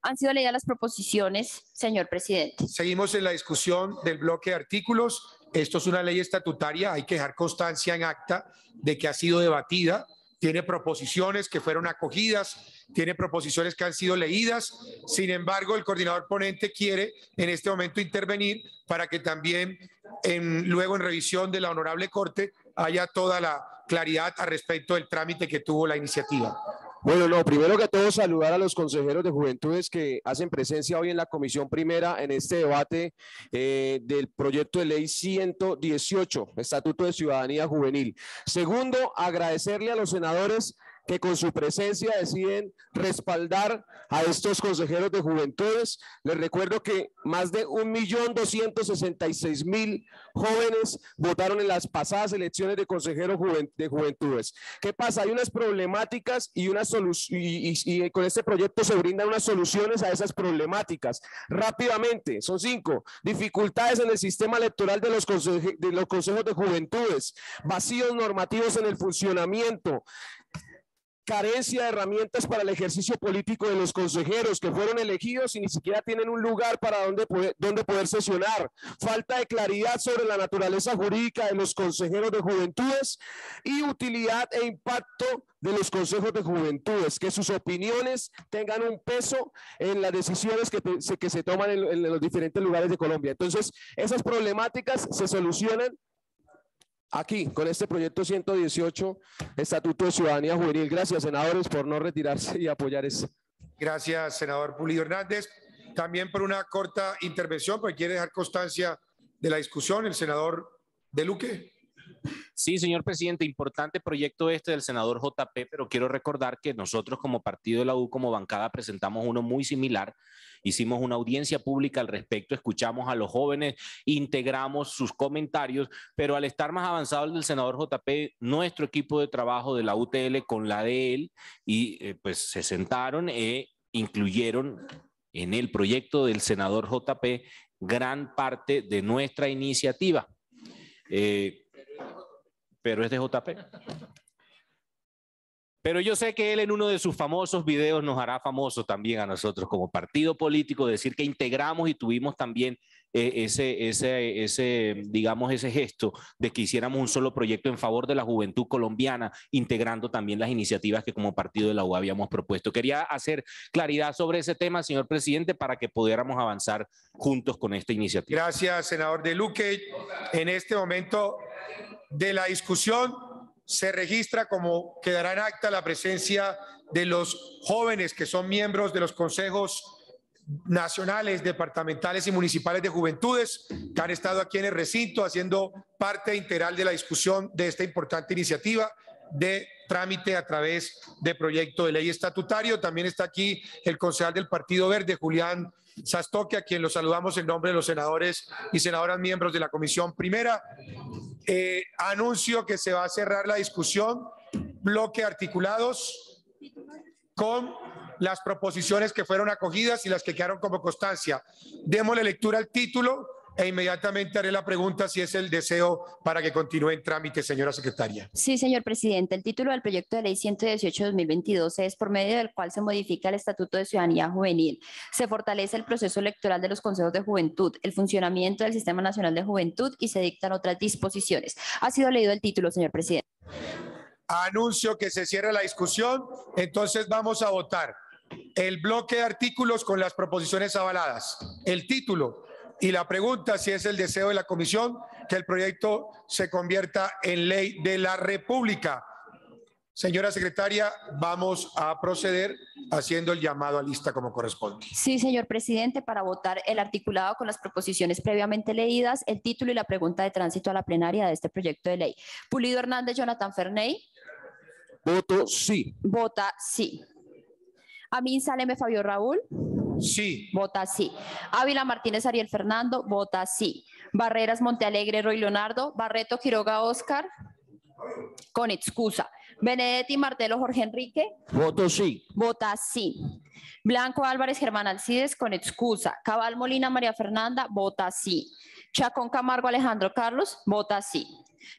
Han sido leídas las proposiciones, señor presidente. Seguimos en la discusión del bloque de artículos. Esto es una ley estatutaria, hay que dejar constancia en acta de que ha sido debatida, tiene proposiciones que fueron acogidas, tiene proposiciones que han sido leídas. Sin embargo, el coordinador ponente quiere en este momento intervenir para que también en, luego en revisión de la honorable corte haya toda la claridad al respecto del trámite que tuvo la iniciativa. Bueno, no, primero que todo saludar a los consejeros de juventudes que hacen presencia hoy en la comisión primera en este debate eh, del proyecto de ley 118, Estatuto de Ciudadanía Juvenil. Segundo, agradecerle a los senadores que con su presencia deciden respaldar a estos consejeros de juventudes. Les recuerdo que más de 1.266.000 jóvenes votaron en las pasadas elecciones de consejeros de juventudes. ¿Qué pasa? Hay unas problemáticas y, una y, y, con este proyecto se brindan unas soluciones a esas problemáticas. Rápidamente, son cinco. Dificultades en el sistema electoral de los, de los consejos de juventudes, vacíos normativos en el funcionamiento, carencia de herramientas para el ejercicio político de los consejeros que fueron elegidos y ni siquiera tienen un lugar para donde poder, donde poder sesionar, falta de claridad sobre la naturaleza jurídica de los consejeros de juventudes y utilidad e impacto de los consejos de juventudes, que sus opiniones tengan un peso en las decisiones que, que se toman en los diferentes lugares de Colombia. Entonces, esas problemáticas se solucionan aquí con este proyecto 118, Estatuto de Ciudadanía Juvenil. Gracias, senadores, por no retirarse y apoyar eso. Gracias, senador Pulido Hernández. También por una corta intervención, porque quiere dejar constancia de la discusión, el senador De Luque. Sí, señor presidente, importante proyecto este del senador JP, pero quiero recordar que nosotros como partido de la U, como bancada, presentamos uno muy similar. Hicimos una audiencia pública al respecto, escuchamos a los jóvenes, integramos sus comentarios, pero al estar más avanzado el del senador JP, nuestro equipo de trabajo de la UTL con la de él, y eh, pues se sentaron e incluyeron en el proyecto del senador JP gran parte de nuestra iniciativa. Eh, pero es de JP. Pero yo sé que él en uno de sus famosos videos nos hará famoso también a nosotros como partido político, decir que integramos y tuvimos también eh, ese, ese, ese, digamos, ese gesto de que hiciéramos un solo proyecto en favor de la juventud colombiana, integrando también las iniciativas que como partido de la U habíamos propuesto. Quería hacer claridad sobre ese tema, señor presidente, para que pudiéramos avanzar juntos con esta iniciativa. Gracias, senador De Luque. En este momento de la discusión se registra como quedará en acta la presencia de los jóvenes que son miembros de los consejos nacionales, departamentales y municipales de juventudes que han estado aquí en el recinto haciendo parte integral de la discusión de esta importante iniciativa de trámite a través de proyecto de ley estatutario. También está aquí el concejal del Partido Verde, Julián Sastoque, a quien lo saludamos en nombre de los senadores y senadoras miembros de la Comisión Primera. Eh, anuncio que se va a cerrar la discusión, bloque articulados con las proposiciones que fueron acogidas y las que quedaron como constancia. Démosle lectura al título e inmediatamente haré la pregunta si es el deseo para que continúe en trámite, señora secretaria. Sí, señor presidente. El título del proyecto de ley 118-2022 es por medio del cual se modifica el Estatuto de Ciudadanía Juvenil. Se fortalece el proceso electoral de los consejos de juventud, el funcionamiento del Sistema Nacional de Juventud y se dictan otras disposiciones. Ha sido leído el título, señor presidente. Anuncio que se cierra la discusión. Entonces vamos a votar el bloque de artículos con las proposiciones avaladas. El título y la pregunta si es el deseo de la comisión que el proyecto se convierta en ley de la República. Señora secretaria, vamos a proceder haciendo el llamado a lista como corresponde. Sí, señor presidente, para votar el articulado con las proposiciones previamente leídas, el título y la pregunta de tránsito a la plenaria de este proyecto de ley. Pulido Hernández, Jonathan Ferney. Voto sí. Vota sí. Amin Saleme Fabio Raúl. Sí. Vota sí. Ávila Martínez Ariel Fernando. Vota sí. Barreras Montealegre Roy Leonardo. Barreto Quiroga Oscar. Con excusa. Benedetti Martelo Jorge Enrique. Voto sí. Vota sí. Blanco Álvarez Germán Alcides con excusa. Cabal Molina María Fernanda. Vota sí. Chacón Camargo Alejandro Carlos. Vota sí.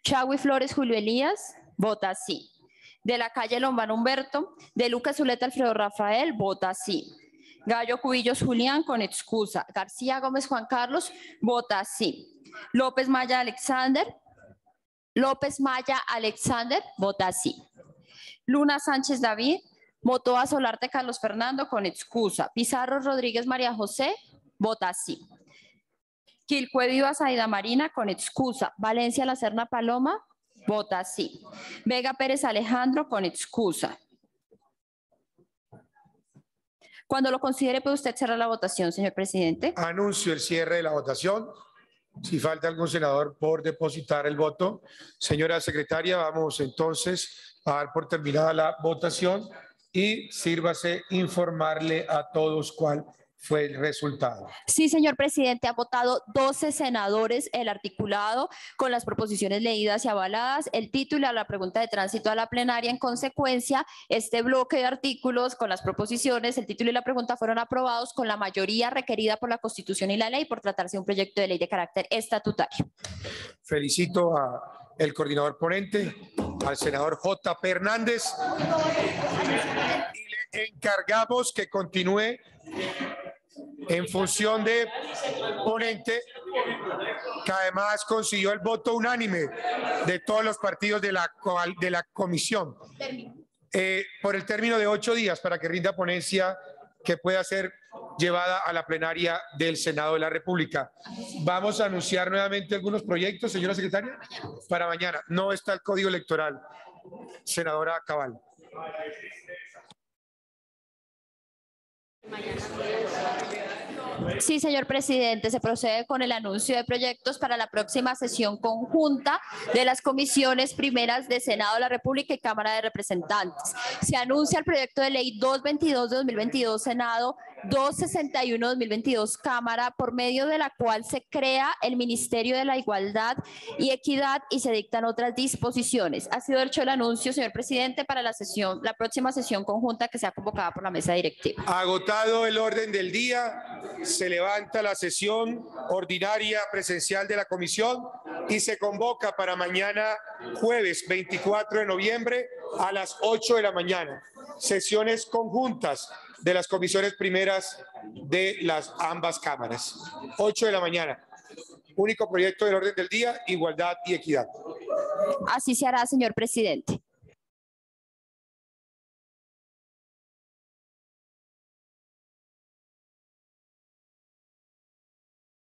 Chagui Flores Julio Elías. Vota sí. De la calle Lombano Humberto. De Lucas Zuleta Alfredo Rafael. Vota sí. Gallo Cubillos Julián con excusa. García Gómez Juan Carlos, vota sí. López Maya Alexander. López Maya Alexander, vota sí. Luna Sánchez David, Motoa Solarte Carlos Fernando con excusa. Pizarro Rodríguez María José, vota sí. Quilcue Vivas Marina con excusa. Valencia La Serna Paloma, vota sí. Vega Pérez Alejandro con excusa. Cuando lo considere, puede usted cerrar la votación, señor presidente. Anuncio el cierre de la votación. Si falta algún senador por depositar el voto. Señora secretaria, vamos entonces a dar por terminada la votación y sírvase informarle a todos cuál fue el resultado. Sí, señor presidente, ha votado 12 senadores el articulado con las proposiciones leídas y avaladas, el título a la pregunta de tránsito a la plenaria. En consecuencia, este bloque de artículos con las proposiciones, el título y la pregunta fueron aprobados con la mayoría requerida por la Constitución y la ley por tratarse de un proyecto de ley de carácter estatutario. Felicito a el coordinador ponente, al senador J. Hernández, y le encargamos que continúe en función de ponente, que además consiguió el voto unánime de todos los partidos de la, de la comisión, eh, por el término de ocho días para que rinda ponencia que pueda ser llevada a la plenaria del Senado de la República. Vamos a anunciar nuevamente algunos proyectos, señora secretaria, para mañana. No está el código electoral, senadora Cabal. Sí, señor presidente, se procede con el anuncio de proyectos para la próxima sesión conjunta de las comisiones primeras de Senado de la República y Cámara de Representantes. Se anuncia el proyecto de ley 222 de 2022 Senado, 261 de 2022 Cámara, por medio de la cual se crea el Ministerio de la Igualdad y Equidad y se dictan otras disposiciones. Ha sido hecho el anuncio, señor presidente, para la sesión, la próxima sesión conjunta que sea convocada por la mesa directiva. Agotado el orden del día, se levanta la sesión ordinaria presencial de la comisión y se convoca para mañana jueves 24 de noviembre a las 8 de la mañana. Sesiones conjuntas de las comisiones primeras de las ambas cámaras. 8 de la mañana. Único proyecto del orden del día, igualdad y equidad. Así se hará, señor presidente.